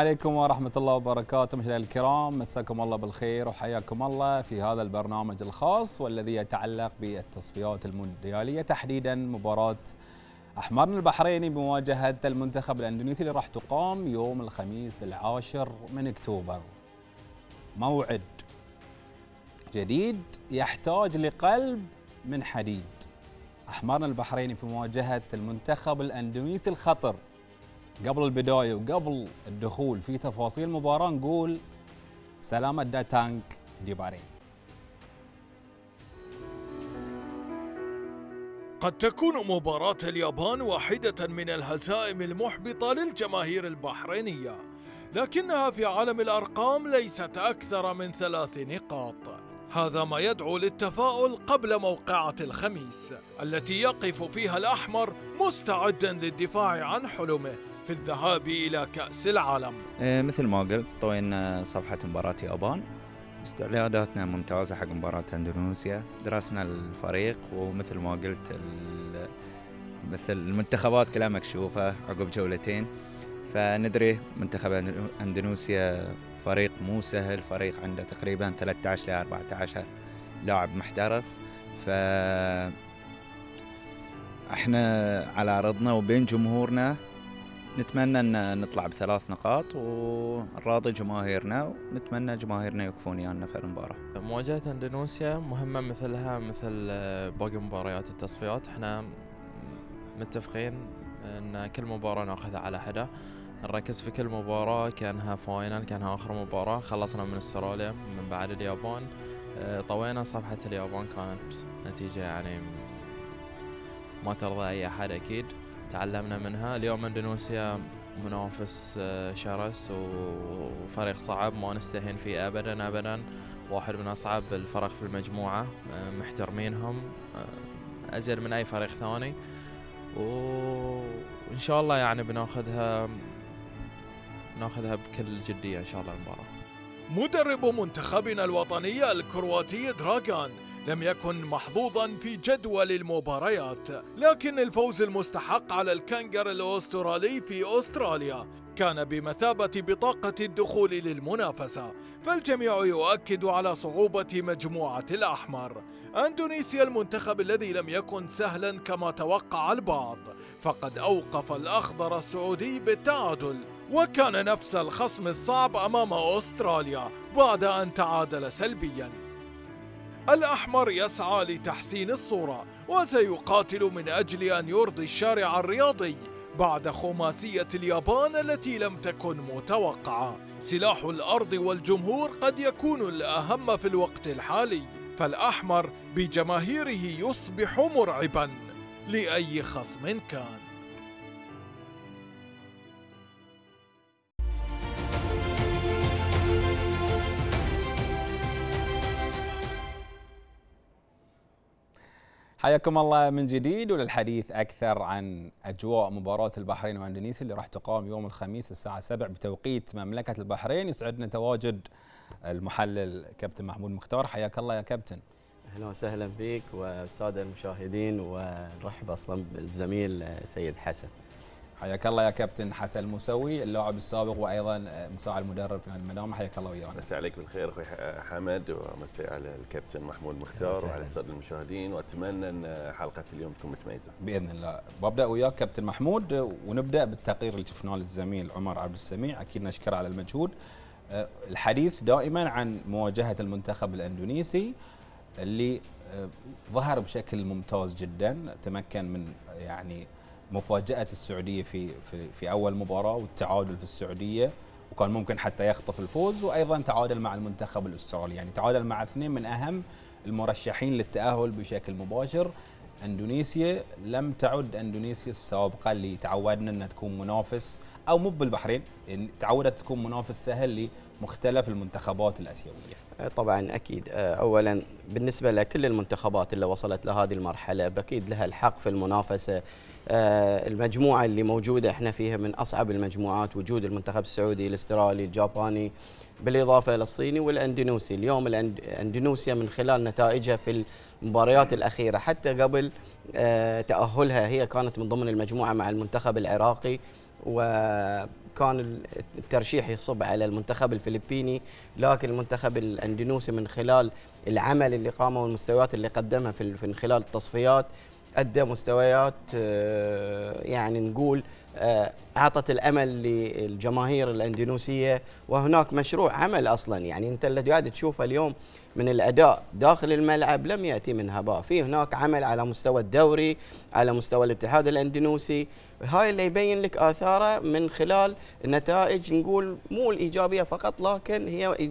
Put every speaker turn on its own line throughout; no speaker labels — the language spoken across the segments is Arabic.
عليكم ورحمة الله وبركاته مشاهدينا الكرام مساكم الله بالخير وحياكم الله في هذا البرنامج الخاص والذي يتعلق بالتصفيات المونديالية تحديدا مباراة أحمرنا البحريني بمواجهة المنتخب الأندونيسي اللي راح تقام يوم الخميس العاشر من أكتوبر. موعد جديد يحتاج لقلب من حديد. أحمرنا البحريني في مواجهة المنتخب الأندونيسي الخطر. قبل البداية وقبل الدخول في تفاصيل المباراة نقول سلامة داتانك ديبارين
قد تكون مباراة اليابان واحدة من الهزائم المحبطة للجماهير البحرينية لكنها في عالم الأرقام ليست أكثر من ثلاث نقاط. هذا ما يدعو للتفاؤل قبل موقعة الخميس التي يقف فيها الأحمر مستعدا للدفاع عن حلمه. في الذهاب إلى كأس العالم.
إيه، مثل ما قلت طوينا صفحة مباراة يابان. استعداداتنا ممتازة حق مباراة إندونيسيا. درسنا الفريق ومثل ما قلت مثل المنتخبات كلها مكشوفة عقب جولتين. فندري منتخب إندونيسيا فريق مو سهل. فريق عنده تقريبا 13 ل 14 لاعب محترف. ف إحنا على أرضنا وبين جمهورنا نتمنى أن نطلع بثلاث نقاط ونراضي جماهيرنا ونتمنى جماهيرنا يوقفون ويانا في المباراه.
مواجهة إندونيسيا مهمة مثلها مثل باقي مباريات التصفيات. إحنا متفقين إن كل مباراة ناخذها على حدة. نركز في كل مباراة كأنها فاينل كأنها آخر مباراة. خلصنا من أستراليا من بعد اليابان طوينا صفحة اليابان كانت نتيجة يعني ما ترضى أي أحد أكيد. تعلمنا منها. اليوم أندونيسيا منافس آه، شرس وفريق صعب ما نستهين فيه ابدا ابدا. واحد من أصعب الفرق في المجموعة آه، محترمينهم آه، أزيد من أي فريق ثاني. وإن شاء الله يعني بناخذها ناخذها بكل جدية إن شاء الله المباراة.
مدرب منتخبنا الوطني الكرواتي دراغان لم يكن محظوظا في جدول المباريات لكن الفوز المستحق على الكنجر الأسترالي في أستراليا كان بمثابة بطاقة الدخول للمنافسة فالجميع يؤكد على صعوبة مجموعة الأحمر. أندونيسيا المنتخب الذي لم يكن سهلا كما توقع البعض فقد أوقف الأخضر السعودي بالتعادل وكان نفس الخصم الصعب أمام أستراليا بعد أن تعادل سلبياً. الأحمر يسعى لتحسين الصورة وسيقاتل من أجل أن يرضي الشارع الرياضي بعد خماسية اليابان التي لم تكن متوقعة. سلاح الأرض والجمهور قد يكون الأهم في الوقت الحالي فالأحمر بجماهيره يصبح مرعبا لأي خصم كان.
حياكم الله من جديد وللحديث أكثر عن أجواء مباراة البحرين وإندونيسيا اللي راح تقام يوم الخميس الساعة 7 بتوقيت مملكة البحرين. يسعدنا تواجد المحلل كابتن محمود مختار. حياك الله يا كابتن.
أهلا وسهلا فيك والساده المشاهدين ونرحب أصلا بالزميل سيد حسن.
حياك الله يا كابتن حسن المسوي اللاعب السابق وأيضا مساعد المدرب في المنام حياك الله ويانا.
مسي عليك بالخير أخوي حمد ومسي على الكابتن محمود مختار وعلى الساده المشاهدين وأتمنى أن حلقة اليوم تكون متميزة.
بإذن الله. ببدأ وياك كابتن محمود ونبدأ بالتقرير اللي شفناه للزميل عمر عبد السميع. أكيد نشكره على المجهود. أه، الحديث دائما عن مواجهة المنتخب الإندونيسي اللي ظهر بشكل ممتاز جدا تمكن من يعني مفاجأة السعودية في في في أول مباراة والتعادل في السعودية وكان ممكن حتى يخطف الفوز وأيضا تعادل مع المنتخب الأسترالي. يعني تعادل مع اثنين من أهم المرشحين للتأهل بشكل مباشر. إندونيسيا لم تعد إندونيسيا السابقة اللي تعودنا إنها تكون منافس أو مو بالبحرين يعني تعودت تكون منافس سهل لمختلف المنتخبات الأسيوية.
طبعا أكيد. اولا بالنسبة لكل المنتخبات اللي وصلت لهذه المرحلة أكيد لها الحق في المنافسة آه، المجموعة اللي موجودة إحنا فيها من أصعب المجموعات وجود المنتخب السعودي الأسترالي الجاباني بالإضافة إلى الصيني والأندونيسي. اليوم الاندونيسيا من خلال نتائجها في المباريات الأخيرة حتى قبل آه، تأهلها هي كانت من ضمن المجموعة مع المنتخب العراقي وكان الترشيح يصب على المنتخب الفلبيني. لكن المنتخب الأندونيسي من خلال العمل اللي قامه والمستويات اللي قدمها في من خلال التصفيات ادى مستويات آه، يعني نقول آه، أعطت الأمل للجماهير الأندونيسية. وهناك مشروع عمل أصلا يعني أنت اللي قاعد تشوفه اليوم من الأداء داخل الملعب لم يأتي من هباء، في هناك عمل على مستوى الدوري، على مستوى الاتحاد الأندونيسي، هاي اللي يبين لك آثاره من خلال النتائج نقول مو الإيجابية فقط لكن هي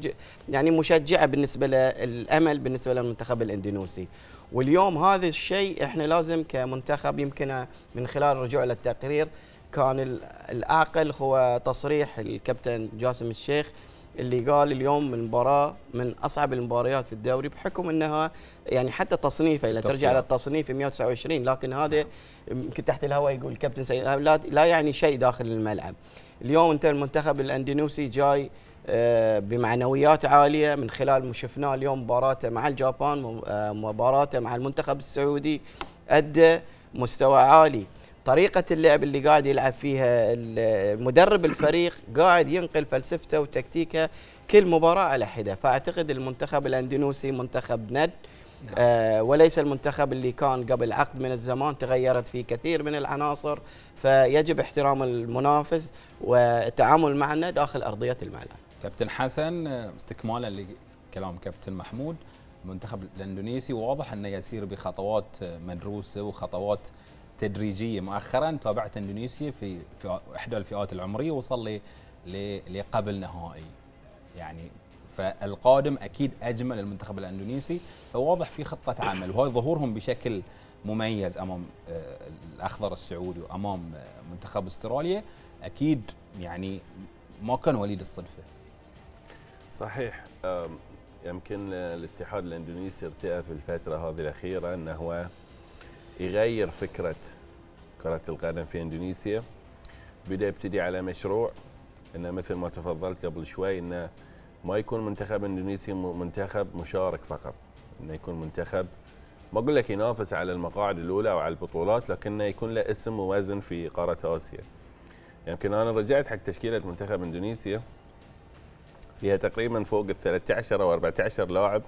يعني مشجعة بالنسبة للامل بالنسبة للمنتخب الأندونيسي. واليوم هذا الشيء إحنا لازم كمنتخب يمكن من خلال الرجوع للتقرير كان الاعقل هو تصريح الكابتن جاسم الشيخ اللي قال اليوم المباراه من أصعب المباريات في الدوري بحكم إنها يعني حتى تصنيفه اذا ترجع للتصنيف 129 لكن هذا يمكن تحت الهواء يقول الكابتن سيد لا, لا يعني شيء داخل الملعب. اليوم انت المنتخب الأندونيسي جاي بمعنويات عالية. من خلال ما شفناه اليوم مباراته مع اليابان آه، مباراته مع المنتخب السعودي ادى مستوى عالي. طريقة اللعب اللي قاعد يلعب فيها المدرب الفريق قاعد ينقل فلسفته وتكتيكه كل مباراة على حدة. فأعتقد المنتخب الأندونيسي منتخب ند. آه وليس المنتخب اللي كان قبل عقد من الزمان تغيرت فيه كثير من العناصر. فيجب احترام المنافس والتعامل معنا داخل أرضية الملعب.
كابتن حسن استكمالا لكلام كابتن محمود المنتخب الإندونيسي واضح أنه يسير بخطوات مدروسة وخطوات تدريجية مؤخرا. تابعت إندونيسيا في إحدى الفئات العمرية وصل لقبل نهائي. يعني فالقادم أكيد أجمل المنتخب الإندونيسي. فواضح في خطة عمل وهي ظهورهم بشكل مميز أمام آه، الأخضر السعودي وأمام آه، منتخب أستراليا. أكيد يعني ما كان وليد الصدفة.
صحيح. يمكن الاتحاد الإندونيسي ارتأى في الفترة هذه الأخيرة انه هو يغير فكرة كرة القدم في إندونيسيا. بدأ يبتدي على مشروع إنه مثل ما تفضلت قبل شوي إنه ما يكون منتخب إندونيسي منتخب مشارك فقط. إنه يكون منتخب ما أقول لك ينافس على المقاعد الأولى أو على البطولات لكنه يكون له اسم ووزن في قارة آسيا. يمكن أنا رجعت حق تشكيلة منتخب إندونيسيا. فيها تقريبا فوق ال 13 أو 14 لاعب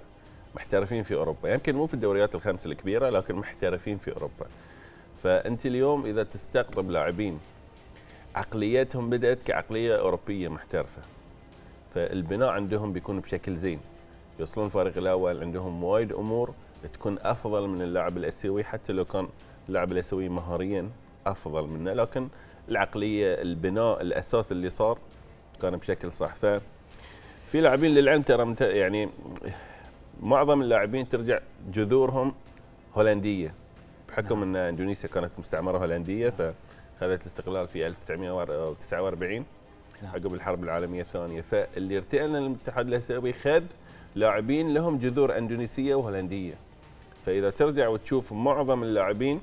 محترفين في أوروبا. يمكن مو في الدوريات الخمس الكبيرة لكن محترفين في أوروبا. فأنت اليوم إذا تستقطب لاعبين عقليتهم بدأت كعقلية أوروبية محترفة. فالبناء عندهم بيكون بشكل زين. يوصلون الفريق الأول عندهم وايد أمور تكون أفضل من اللاعب الأسيوي حتى لو كان اللاعب الأسيوي مهاريا أفضل منه. لكن العقلية البناء الأساس اللي صار كان بشكل صح في لاعبين للعلم ترى يعني معظم اللاعبين ترجع جذورهم هولندية بحكم نعم. إن إندونيسيا كانت مستعمرة هولندية فخذت الاستقلال في 1949 نعم. عقب الحرب العالمية الثانية فاللي ارتئى الاتحاد الأسيوي خذ لاعبين لهم جذور إندونيسية وهولندية فإذا ترجع وتشوف معظم اللاعبين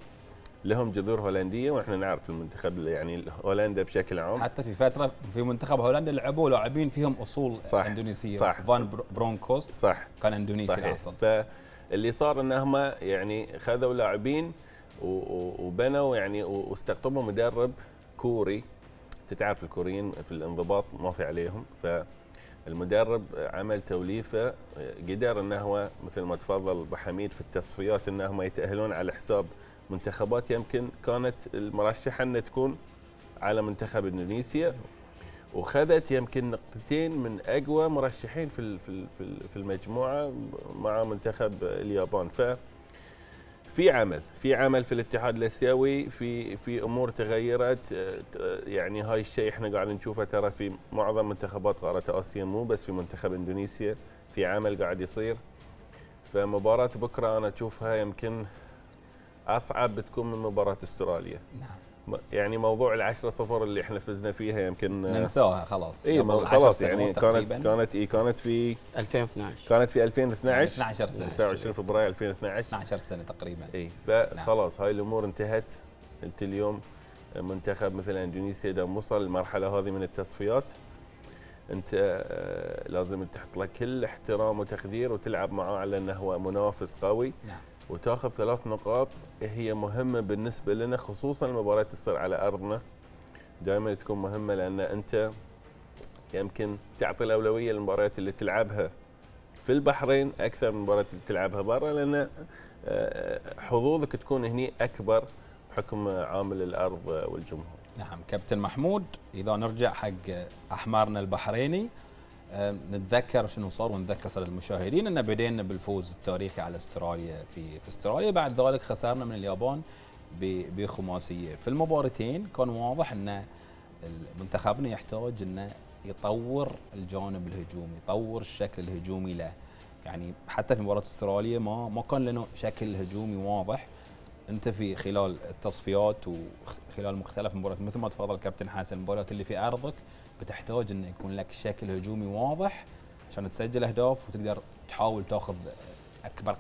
لهم جذور هولندية وإحنا نعرف المنتخب يعني هولندا بشكل عام.
حتى في فترة في منتخب هولندا لعبوا لاعبين فيهم أصول صح إندونيسية.
صح.
فان برونكوس
صح
كان إندونيسي الاصل
فاللي صار انهم يعني خذوا لاعبين وبنوا يعني واستقطبوا مدرب كوري. تتعرف الكوريين في الانضباط ما في عليهم. ف المدرب عمل توليفة قدر انه هو مثل ما تفضل أبو حميد في التصفيات انهم يتأهلون على حساب منتخبات يمكن كانت المرشحة أن تكون على منتخب إندونيسيا وخذت يمكن نقطتين من أقوى مرشحين في في المجموعة مع منتخب اليابان. ف في عمل في عمل في الاتحاد الآسيوي في في أمور تغيرت. يعني هاي الشيء إحنا قاعد نشوفه ترى في معظم منتخبات قارة آسيا مو بس في منتخب إندونيسيا في عمل قاعد يصير. فمباراة بكرة أنا أشوفها يمكن أصعب بتكون من مباراة أستراليا. نعم. يعني موضوع العشرة صفر اللي إحنا فزنا فيها يمكن
ننساها خلاص.
اي خلاص يعني كانت كانت اي كانت في
2012
كانت في 2012
12 سنة.
29 فبراير 2012
12 سنة تقريبا.
اي فخلاص نعم. هاي الأمور انتهت. أنت اليوم منتخب مثل إندونيسيا إذا وصل المرحلة هذه من التصفيات أنت آه، لازم تحط له كل احترام وتقدير وتلعب معاه على إنه هو منافس قوي. نعم. وتاخذ ثلاث نقاط هي مهمة بالنسبة لنا خصوصا المباراه تصير على أرضنا دائما تكون مهمة لأن أنت يمكن تعطي الأولوية للمباريات اللي تلعبها في البحرين أكثر من المباريات اللي تلعبها برا لأن آه، حظوظك تكون هني أكبر بحكم عامل الأرض والجمهور.
نعم كابتن محمود إذا نرجع حق أحمارنا البحريني نتذكر شنو صار ونتذكر صار المشاهدين إن بدينا بالفوز التاريخي على أستراليا في في أستراليا. بعد ذلك خسرنا من اليابان بخماسية. في المباراتين كان واضح إن منتخبنا يحتاج إنه يطور الجانب الهجومي يطور الشكل الهجومي له. يعني حتى في مباراة أستراليا ما ما كان لنا شكل هجومي واضح. أنت في خلال التصفيات وخلال مختلف المباريات مثل ما تفضل كابتن حسن المباريات اللي في أرضك بتحتاج انه يكون لك شكل هجومي واضح عشان تسجل أهداف وتقدر تحاول تأخذ أكبر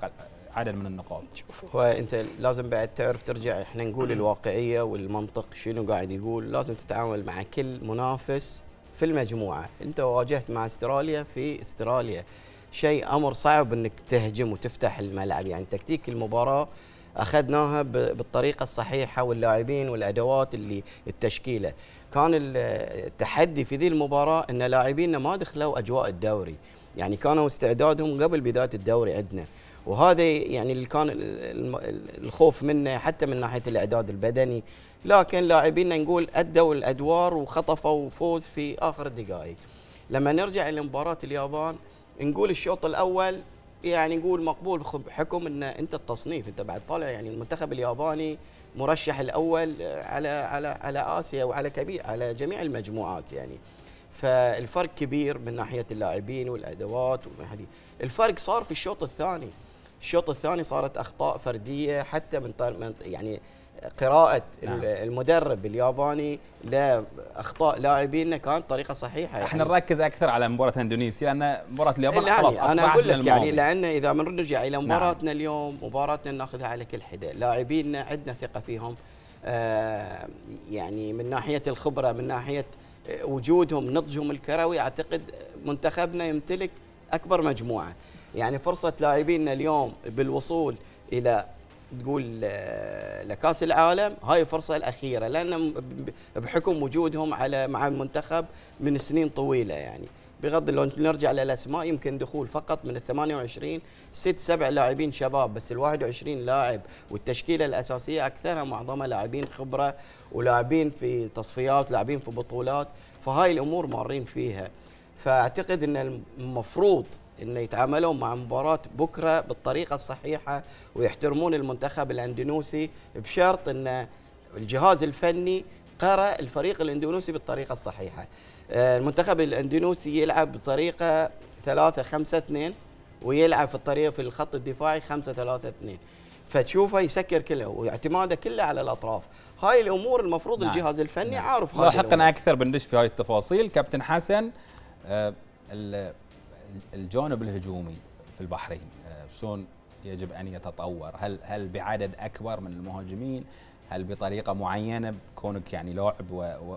عدد من النقاط.
شوف هو أنت لازم بعد تعرف ترجع. إحنا نقول الواقعية والمنطق شنو قاعد يقول. لازم تتعامل مع كل منافس في المجموعة. أنت واجهت مع استراليا في استراليا. شيء أمر صعب إنك تهجم وتفتح الملعب. يعني تكتيك المباراة أخذناها بالطريقة الصحيحة واللاعبين والأدوات اللي التشكيلة. كان التحدي في ذي المباراة إن لاعبينا ما دخلوا أجواء الدوري. يعني كانوا استعدادهم قبل بداية الدوري عندنا. وهذا يعني اللي كان الخوف منه حتى من ناحية الإعداد البدني. لكن لاعبينا نقول أدوا الأدوار وخطفوا فوز في آخر الدقائق. لما نرجع إلى مباراة اليابان نقول الشوط الأول يعني نقول مقبول بحكم إن أنت التصنيف. أنت بعد طالع يعني المنتخب الياباني مرشح الأول على على على آسيا وعلى كبير على جميع المجموعات يعني. فالفرق كبير من ناحية اللاعبين والأدوات الفرق صار في الشوط الثاني. الشوط الثاني صارت أخطاء فردية حتى من يعني قراءة نعم. المدرب الياباني لأخطاء لاعبينا كانت طريقة صحيحة
إحنا يعني نركز أكثر على مباراة إندونيسيا لأن مباراة اليابان
يعني خلاص أنا أقول لك يعني لأن إذا بنرجع إلى نعم. مباراتنا نعم. اليوم مباراتنا نأخذها على كل حدا، لاعبينا عندنا ثقة فيهم آه يعني من ناحية الخبرة من ناحية وجودهم نضجهم الكروي أعتقد منتخبنا يمتلك أكبر مجموعة يعني فرصة لاعبينا اليوم بالوصول إلى تقول آه، لكأس العالم هاي الفرصه الأخيرة لأن بحكم وجودهم على مع المنتخب من سنين طويلة يعني. بغض لو نرجع للأسماء يمكن دخول فقط من ال 28 ست سبع لاعبين شباب بس ال 21 لاعب والتشكيلة الأساسية أكثرها معظمها لاعبين خبرة ولاعبين في تصفيات لاعبين في بطولات فهاي الأمور مارين فيها. فأعتقد إن المفروض انه يتعاملون مع مباراة بكرة بالطريقة الصحيحة ويحترمون المنتخب الأندونيسي بشرط إن الجهاز الفني قرأ الفريق الأندونيسي بالطريقة الصحيحة. آه، المنتخب الأندونيسي يلعب بطريقة 3 5 2 ويلعب في الطريقة في الخط الدفاعي 5 3 2 فتشوفه يسكر كله واعتماده كله على الأطراف هاي الأمور المفروض نعم. الجهاز الفني نعم. عارف
هذه لاحقنا أكثر بندش في هاي التفاصيل كابتن حسن آه الجانب الهجومي في البحرين آه، شلون يجب أن يتطور؟ هل هل بعدد أكبر من المهاجمين؟ هل بطريقة معينة كونك يعني لاعب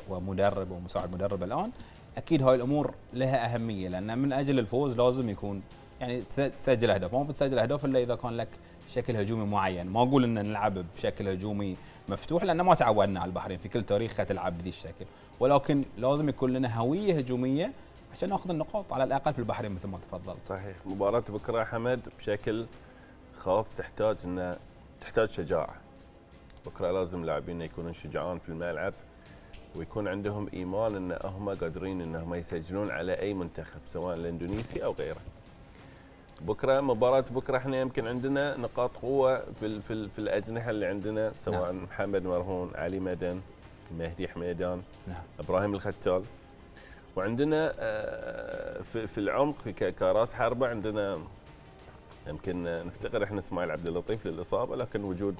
ومدرب ومساعد مدرب الآن؟ أكيد هاي الأمور لها أهمية لأن من أجل الفوز لازم يكون يعني تسجل اهداف، ما بتسجل اهداف إلا إذا كان لك شكل هجومي معين، ما أقول إن نلعب بشكل هجومي مفتوح لأن ما تعودنا على البحرين في كل تاريخها تلعب بذي الشكل، ولكن لازم يكون لنا هوية هجومية عشان ناخذ النقاط على الأقل في البحرين مثل ما تفضل.
صحيح. مباراة بكرة حمد بشكل خاص تحتاج انه تحتاج شجاعة. بكرة لازم لاعبينا يكونون شجعان في الملعب ويكون عندهم إيمان إن هم قادرين إنهم يسجلون على أي منتخب سواء الإندونيسي أو غيره. بكرة مباراة بكرة إحنا يمكن عندنا نقاط قوة في في, في الأجنحة اللي عندنا سواء نعم. محمد مرهون علي مدن مهدي حميدان نعم. إبراهيم الختال. وعندنا آه، في العمق كراس حربة عندنا يمكن نفتقر إحنا إسماعيل عبد اللطيف للإصابة لكن وجود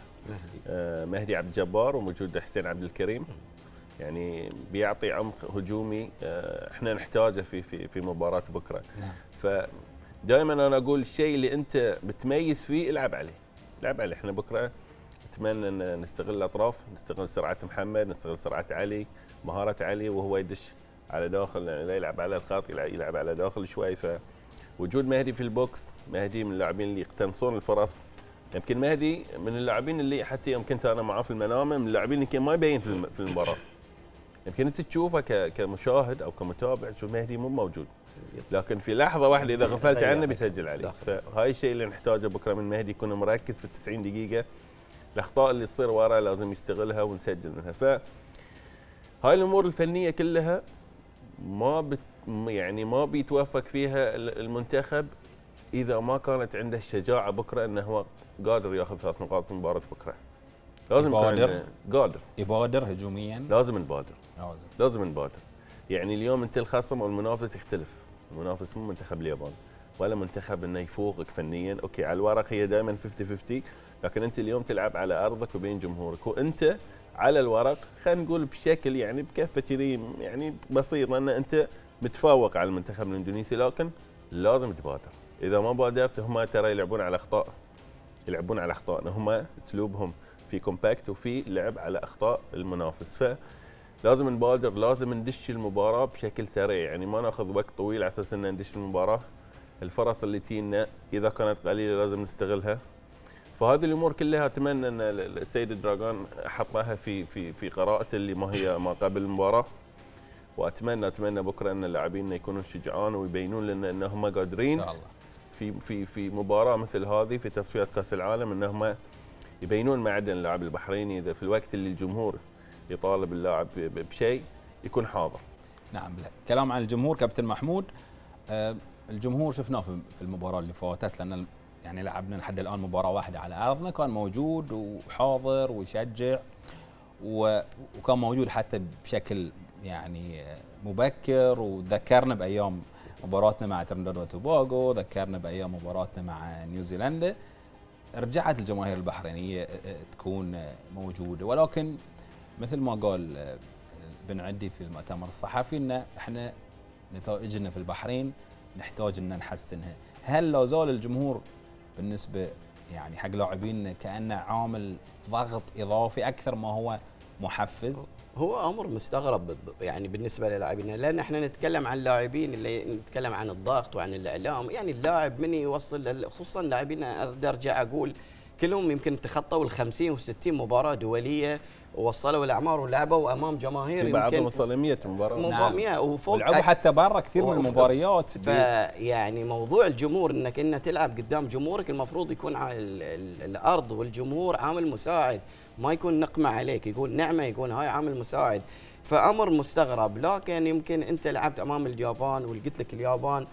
آه، مهدي عبد الجبار ووجود حسين عبد الكريم يعني بيعطي عمق هجومي آه، إحنا نحتاجه في في في مباراة بكرة. فدائما أنا أقول الشيء اللي أنت بتميز فيه العب عليه العب عليه إحنا بكرة أتمنى إن نستغل الأطراف نستغل سرعة محمد نستغل سرعة علي مهارة علي وهو يدش على داخل يعني لا يلعب على الخط يلعب على داخل شوي. فوجود مهدي في البوكس مهدي من اللاعبين اللي يقتنصون الفرص. يمكن مهدي من اللاعبين اللي حتى يوم كنت أنا معاه في المنامة من اللاعبين اللي كان ما يبين في المباراة. يمكن أنت تشوفه كمشاهد أو كمتابع تشوف مهدي مو موجود. لكن في لحظة واحدة إذا غفلت عنه بيسجل عليك فهاي الشيء اللي نحتاجه بكرة من مهدي يكون مركز في ال 90 دقيقة. الأخطاء اللي تصير ورا لازم يستغلها ونسجل منها. ف هاي الأمور الفنية كلها ما بت يعني ما بيتوفق فيها ال- المنتخب إذا ما كانت عنده الشجاعة بكرة إنه هو قادر ياخذ ثلاث نقاط في مباراة بكرة. لازم
يبادر.
قادر.
يبادر هجوميا؟
لازم نبادر
لازم.
لازم نبادر يعني اليوم أنت الخصم أو المنافس يختلف. المنافس مو منتخب اليابان. ولا منتخب إنه يفوقك فنيا. أوكي على الورق هي دائما 50 50 لكن أنت اليوم تلعب على أرضك وبين جمهورك. وأنت على الورق خلينا نقول بشكل يعني بكفة كذي يعني بسيط ان أنت متفوق على المنتخب الإندونيسي لكن لازم تبادر. إذا ما بادرت هم ترى يلعبون على أخطاء. يلعبون على اخطائنا هم أسلوبهم في كومباكت وفي لعب على أخطاء المنافس. ف لازم نبادر لازم ندش المباراة بشكل سريع. يعني ما ناخذ وقت طويل على أساس إن ندش المباراة. الفرص اللي تينا إذا كانت قليلة لازم نستغلها. فهذه الأمور كلها أتمنى أن السيد الدراغون حطها في في في قراءته اللي ما هي ما قبل المباراة. واتمنى أتمنى بكرة أن اللاعبين يكونوا شجعان ويبينون لنا أنهم
إن
قادرين
شاء الله.
في في في مباراة مثل هذه في تصفيات كأس العالم أنهم يبينون معدن اللاعب البحريني إذا في الوقت اللي الجمهور يطالب اللاعب بشيء يكون حاضر.
نعم لا. كلام عن الجمهور كابتن محمود. آه، الجمهور شفناه في في المباراة اللي فاتت لأن يعني لعبنا لحد الآن مباراة واحدة على أرضنا كان موجود وحاضر ويشجع وكان موجود حتى بشكل يعني مبكر وذكرنا بأيام مباراتنا مع ترنداد وتوباغو ذكرنا بأيام مباراتنا مع نيوزيلندا. رجعت الجماهير البحرينية آه، آه، تكون موجودة. ولكن مثل ما قال آه، بن عدي في المؤتمر الصحفي إن إحنا نتائجنا في البحرين نحتاج إن نحسنها. هل لا زال الجمهور بالنسبة يعني حق لاعبين كأنه عامل ضغط إضافي أكثر ما هو محفز.
هو أمر مستغرب يعني بالنسبة للاعبين لأن إحنا نتكلم عن لاعبين اللي نتكلم عن الضغط وعن الإعلام. يعني اللاعب من يوصل خصوصا لاعبين أرجع أقول كلهم يمكن تخطوا ال 50 و60 مباراة دولية ووصلوا الأعمار ولعبوا أمام جماهير
في بعضهم
يمكن
وصل 100
مباراة.
نعم.
100 وفوق
ولعبوا حتى برا كثير من المباريات.
فيعني موضوع الجمهور إنك انك تلعب قدام جمهورك المفروض يكون على ال- ال- الأرض والجمهور عامل مساعد. ما يكون نقمة عليك يكون نعمة يكون هاي عامل مساعد. فأمر مستغرب لكن يمكن أنت لعبت أمام اليابان وقلت لك اليابان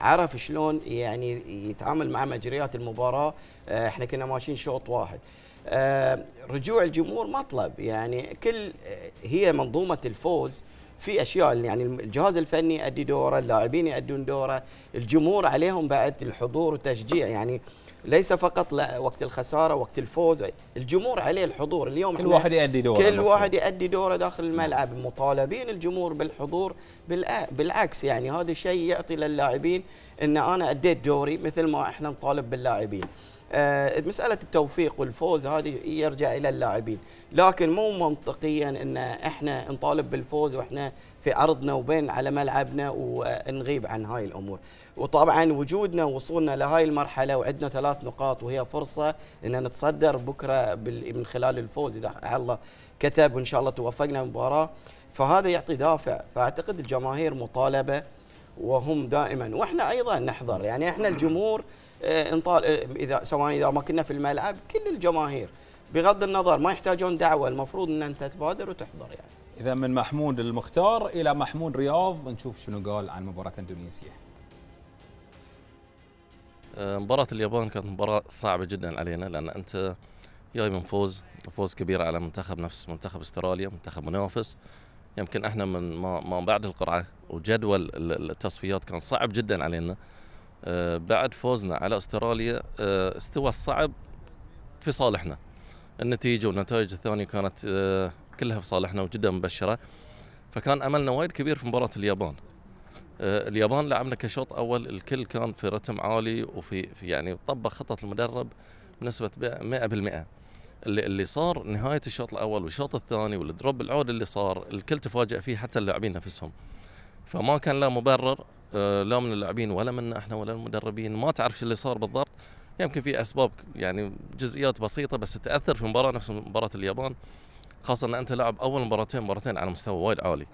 عرف شلون يعني يتعامل مع مجريات المباراة. آه، إحنا كنا ماشيين شوط واحد. آه، رجوع الجمهور مطلب. يعني كل آه، هي منظومة الفوز في أشياء يعني الجهاز الفني يؤدي دوره، اللاعبين يؤدون دوره، الجمهور عليهم بعد الحضور والتشجيع. يعني ليس فقط وقت الخسارة وقت الفوز، الجمهور عليه الحضور. اليوم
كل واحد يؤدي دوره
كل. واحد يؤدي دوره داخل الملعب. مطالبين الجمهور بالحضور بالع- بالعكس يعني. هذا الشيء يعطي للاعبين إن أنا أديت دوري مثل ما إحنا نطالب باللاعبين. آه، مسألة التوفيق والفوز هذه يرجع إلى اللاعبين. لكن مو منطقيا أن إحنا نطالب بالفوز وإحنا في أرضنا وبين على ملعبنا ونغيب عن هاي الأمور. وطبعا وجودنا ووصولنا لهاي المرحلة وعندنا ثلاث نقاط وهي فرصة أن نتصدر بال- من خلال الفوز. إذا الله كتب وإن شاء الله توفقنا المباراة فهذا يعطي دافع. فأعتقد الجماهير مطالبة وهم دائما. وإحنا أيضا نحضر يعني إحنا الجمهور آه، نطال آه، إذا سواء إذا ما كنا في الملعب كل الجماهير بغض النظر ما يحتاجون دعوة المفروض إن أنت تبادر وتحضر يعني.
إذا من محمود المختار إلى محمود رياض نشوف شنو قال عن مباراة إندونيسيا.
آه، مباراة اليابان كانت مباراة صعبة جدا علينا لأن أنت جاي من فوز فوز كبير على منتخب نفس منتخب استراليا منتخب منافس. يمكن إحنا من ما, ما بعد القرعة وجدول ال- التصفيات كان صعب جدا علينا. بعد فوزنا على استراليا آه، استوى الصعب في صالحنا. النتيجة والنتائج الثانية كانت آه، كلها في صالحنا وجدا مبشرة. فكان أملنا وايد كبير في مباراة اليابان. آه، اليابان لعبنا كشوط أول الكل كان في رتم عالي وفي في يعني طبق خطه المدرب بنسبة ب- 100% اللي اللي صار نهاية الشوط الأول والشوط الثاني والدروب العود اللي صار الكل تفاجأ فيه حتى اللاعبين نفسهم. فما كان لا مبرر آه، لا من اللاعبين ولا منا إحنا ولا المدربين. ما تعرف اللي صار بالضبط. يمكن في أسباب يعني جزئيات بسيطة بس تأثر في مباراة نفس مباراة اليابان. خاصة إن أنت لاعب أول مباراتين مباراتين على مستوى وايد عالي.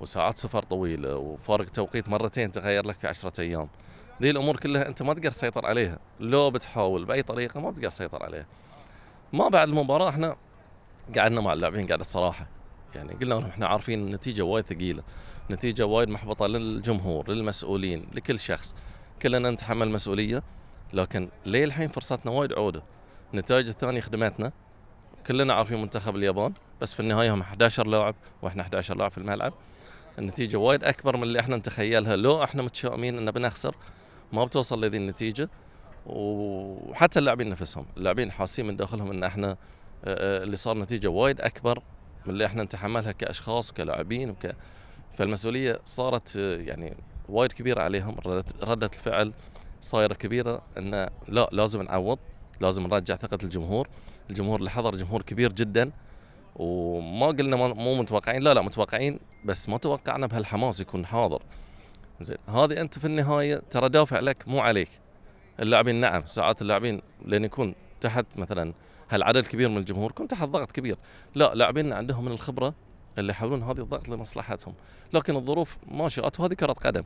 وساعات سفر طويله وفارق توقيت مرتين تغير لك في عشرة أيام. ذي الأمور كلها أنت ما تقدر تسيطر عليها. لو بتحاول بأي طريقة ما بتقدر تسيطر عليها. ما بعد المباراة إحنا قعدنا مع اللاعبين قعدة صراحة. يعني قلنا لهم إحنا عارفين النتيجة وايد ثقيلة. نتيجة وايد محبطة للجمهور للمسؤولين لكل شخص. كلنا نتحمل مسؤولية لكن ليه الحين فرصتنا وايد عودة. النتائج الثانية خدمتنا كلنا عارفين منتخب اليابان بس في النهاية هم 11 لاعب وإحنا 11 لاعب في الملعب. النتيجة وايد أكبر من اللي إحنا نتخيلها. لو إحنا متشائمين ان بنخسر ما بتوصل لذي النتيجة. وحتى اللاعبين نفسهم اللاعبين حاسين من داخلهم إن إحنا آه، آه، اللي صار نتيجة وايد أكبر من اللي إحنا نتحملها كأشخاص وكلاعبين وك فالمسؤولية صارت آه، يعني وايد كبيرة عليهم. ردة الفعل صايرة كبيرة انه لا لازم نعوض لازم نرجع ثقة الجمهور. الجمهور اللي حضر جمهور كبير جدا. وما قلنا مو متوقعين لا لا متوقعين بس ما توقعنا بهالحماس يكون حاضر. زين هذه أنت في النهاية ترى دافع لك مو عليك. اللاعبين نعم ساعات اللاعبين لين يكون تحت مثلا هالعدد كبير من الجمهور كنت تحت ضغط كبير. لا لاعبيننا عندهم من الخبرة اللي يحاولون هذه الضغط لمصلحتهم. لكن الظروف ما شاءت وهذه كرة قدم.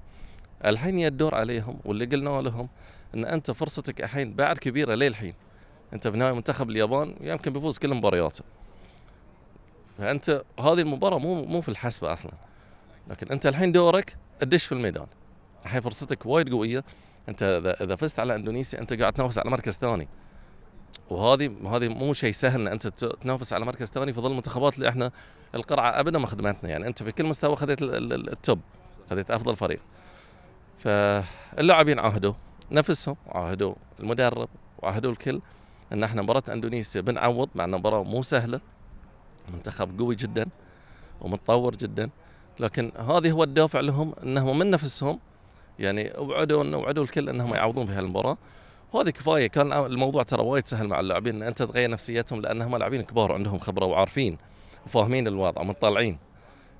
الحين الدور عليهم واللي قلنا لهم إن أنت فرصتك الحين بعد كبيرة ليه الحين أنت في نهاية منتخب اليابان يمكن بيفوز كل مبارياته فأنت هذه المباراة مو مو في الحسبة أصلا. لكن أنت الحين دورك تدش في الميدان. الحين فرصتك وايد قوية. أنت إذا فزت على إندونيسيا أنت قاعد تنافس على مركز ثاني. وهذه هذه مو شيء سهل إن أنت تنافس على مركز ثاني في ظل المنتخبات اللي إحنا القرعة أبدا ما خدمتنا. يعني أنت في كل مستوى خذيت التوب خذيت أفضل فريق. فاللاعبين عاهدوا نفسهم عاهدوا المدرب وعاهدوا الكل إن إحنا مباراة إندونيسيا بنعوض مع مباراة مو سهلة. منتخب قوي جدا ومتطور جدا. لكن هذه هو الدافع لهم إنهم من نفسهم يعني وعدوا وعدوا الكل إنهم يعوضون في هالمباراة. وهذه كفاية. كان الموضوع ترى وايد سهل مع اللاعبين إن أنت تغير نفسيتهم لأنهم لاعبين كبار وعندهم خبرة وعارفين وفاهمين الوضع مطلعين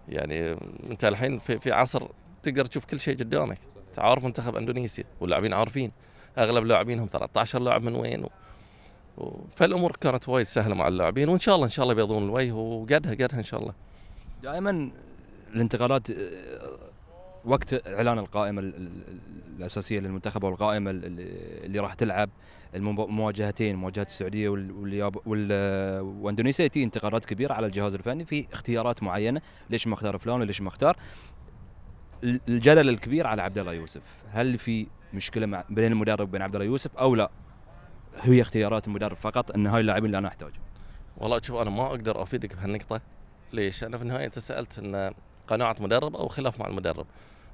يعني أنت الحين في, في عصر تقدر تشوف كل شيء قدامك. تعرف منتخب إندونيسيا واللاعبين عارفين. أغلب لاعبينهم 13 لاعب من وين و... فالأمور كانت وايد سهلة مع اللاعبين وإن شاء الله إن شاء الله بيضون الوجه وقدها قدها إن شاء الله.
دائما الانتقالات وقت إعلان القائمة الأساسية للمنتخب أو القائمة اللي راح تلعب المواجهتين مواجهة السعودية والياب واندونيسيا تي انتقادات كبيرة على الجهاز الفني في اختيارات معينة. ليش ما اختار فلان وليش ما اختار؟ الجدل الكبير على عبد الله يوسف. هل في مشكلة مع بين المدرب وبين عبد الله يوسف أو لا؟ هي اختيارات المدرب فقط أن هاي اللاعبين اللي أنا احتاجهم
والله شوف أنا ما أقدر أفيدك بهالنقطة. ليش؟ أنا في النهايه انت سألت إن قناعة مدرب أو خلاف مع المدرب.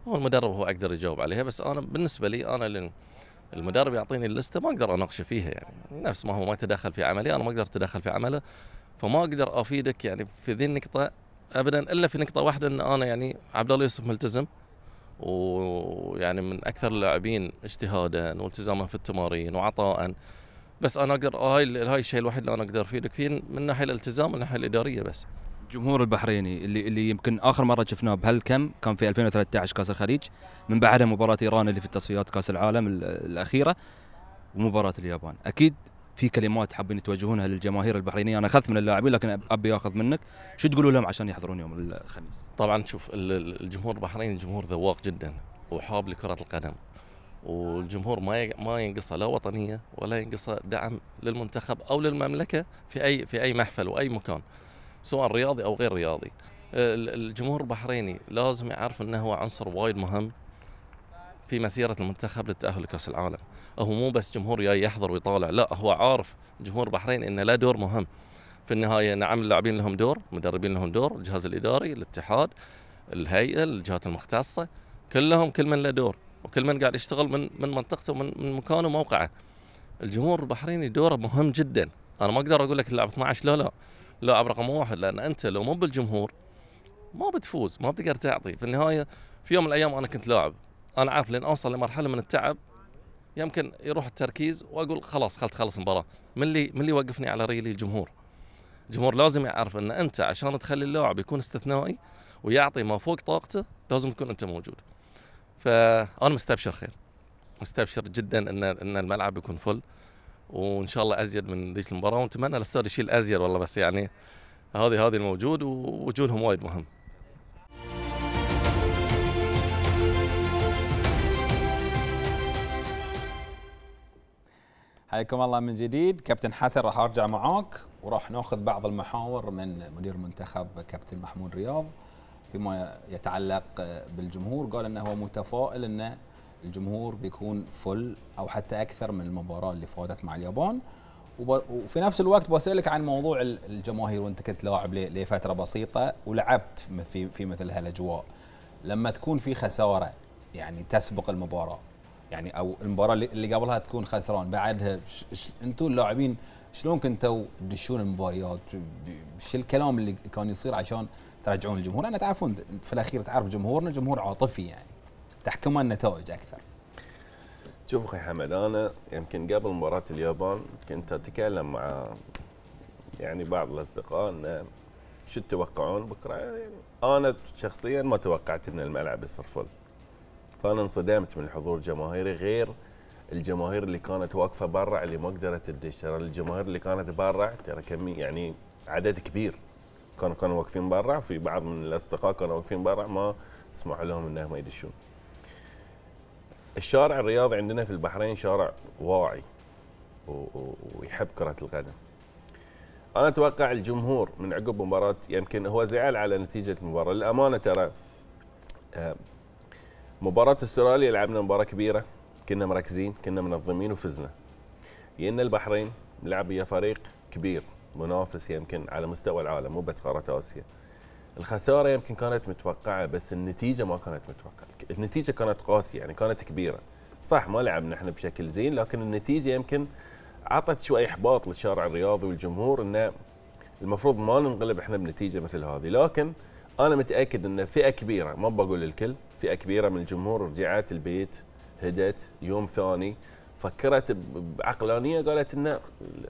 هو المدرب هو أقدر يجاوب عليها بس أنا بالنسبة لي أنا المدرب يعطيني اللستة ما أقدر أناقشه فيها يعني. نفس ما هو ما يتدخل في عملي أنا ما أقدر أتدخل في عمله فما أقدر أفيدك يعني في ذي النقطة ابدا إلا في نقطة واحدة إن أنا يعني عبد الله يوسف ملتزم ويعني من أكثر اللاعبين اجتهادا والتزاما في التمارين وعطاء. بس أنا أقدر هاي هاي الشيء الوحيد اللي أنا أقدر أفيدك فيه من ناحية الالتزام من الناحيه الإدارية بس.
الجمهور البحريني اللي اللي يمكن آخر مرة شفناه بهالكم كان في 2013 كأس الخليج من بعدها مباراة إيران اللي في التصفيات كأس العالم الأخيرة ومباراة اليابان. أكيد في كلمات حابين توجهونها للجماهير البحرينية. أنا أخذت من اللاعبين لكن أبي أخذ منك. شو تقولوا لهم عشان يحضرون يوم الخميس؟
طبعا شوف الجمهور البحريني جمهور ذواق جدا وحاب لكرة القدم. والجمهور ما ما ينقصه لا وطنية ولا ينقصه دعم للمنتخب أو للمملكة في اي في أي محفل وأي مكان. سواء رياضي أو غير رياضي. الجمهور البحريني لازم يعرف إنه هو عنصر وايد مهم في مسيرة المنتخب للتاهل لكاس العالم. هو مو بس جمهور جاي يحضر ويطالع لا هو عارف جمهور البحرين إنه له دور مهم. في النهاية نعم اللاعبين لهم دور المدربين لهم دور الجهاز الإداري الاتحاد الهيئة الجهات المختصة كلهم كل من له دور وكل من قاعد يشتغل من من منطقته من من مكانه وموقعه. الجمهور البحريني دوره مهم جدا. أنا ما أقدر أقول لك اللاعب 12 لا لا. لاعب رقم واحد لأن أنت لو مو بالجمهور ما بتفوز ما بتقدر تعطي. في النهاية في يوم من الأيام أنا كنت لاعب. أنا عارف لين أوصل لمرحلة من التعب يمكن يروح التركيز وأقول خلاص خلت خلص المباراة. من اللي من اللي يوقفني على ريلي الجمهور. الجمهور لازم يعرف إن أنت عشان تخلي اللاعب يكون استثنائي ويعطي ما فوق طاقته لازم تكون أنت موجود. فأنا مستبشر خير. مستبشر جدا ان إن الملعب يكون فل. وإن شاء الله أزيد من ذيك المباراة ونتمنى الأستاذ يشيل أزيد والله بس يعني هذه هذه الموجود ووجودهم وايد مهم.
حياكم الله من جديد. كابتن حسن راح أرجع معاك وراح ناخذ بعض المحاور من مدير المنتخب كابتن محمود رياض فيما يتعلق بالجمهور. قال إنه هو متفائل ان الجمهور بيكون فل أو حتى أكثر من المباراة اللي فازت مع اليابان. وفي نفس الوقت بسألك عن موضوع ال- الجماهير وأنت كنت لاعب لفترة بسيطة ولعبت في في مثل هالاجواء لما تكون في خسارة يعني تسبق المباراة يعني أو المباراة اللي- قبلها تكون خسران بعدها أنتم اللاعبين شلون كنتوا تدشون المباريات؟ شو الكلام اللي كان يصير عشان ترجعون الجمهور؟ أنا تعرفون في الأخير تعرف جمهورنا جمهور عاطفي يعني. تحكمه النتائج أكثر.
شوف أخي حمد أنا يمكن قبل مباراة اليابان كنت أتكلم مع يعني بعض الأصدقاء إن شو تتوقعون بكرة؟ يعني أنا شخصيا ما توقعت إن الملعب يصير فل. فأنا انصدمت من الحضور الجماهيري غير الجماهير اللي كانت واقفة برا اللي ما قدرت تدش. ترى الجماهير اللي كانت برا ترى كمية يعني عدد كبير. كانوا كانوا واقفين برا في بعض من الأصدقاء كانوا واقفين برا ما سمح لهم إنهم يدشون. الشارع الرياضي عندنا في البحرين شارع واعي ويحب كرة القدم. أنا أتوقع الجمهور من عقب مباراة يمكن هو زعل على نتيجة المباراة. للأمانة ترى آه، مباراة أستراليا لعبنا مباراة كبيرة. كنا مركزين كنا منظمين وفزنا. لأن البحرين لعب فريق كبير منافس يمكن على مستوى العالم مو بس قارة آسيا. الخسارة يمكن كانت متوقعة بس النتيجة ما كانت متوقعة. النتيجة كانت قاسية يعني كانت كبيرة. صح ما لعبنا إحنا بشكل زين لكن النتيجة يمكن عطت شوي إحباط للشارع الرياضي والجمهور إنه المفروض ما ننقلب إحنا بنتيجة مثل هذه. لكن أنا متأكد إن فئة كبيرة ما بقول الكل فئة كبيرة من الجمهور رجعت البيت هدت يوم ثاني فكرت بعقلانية قالت إن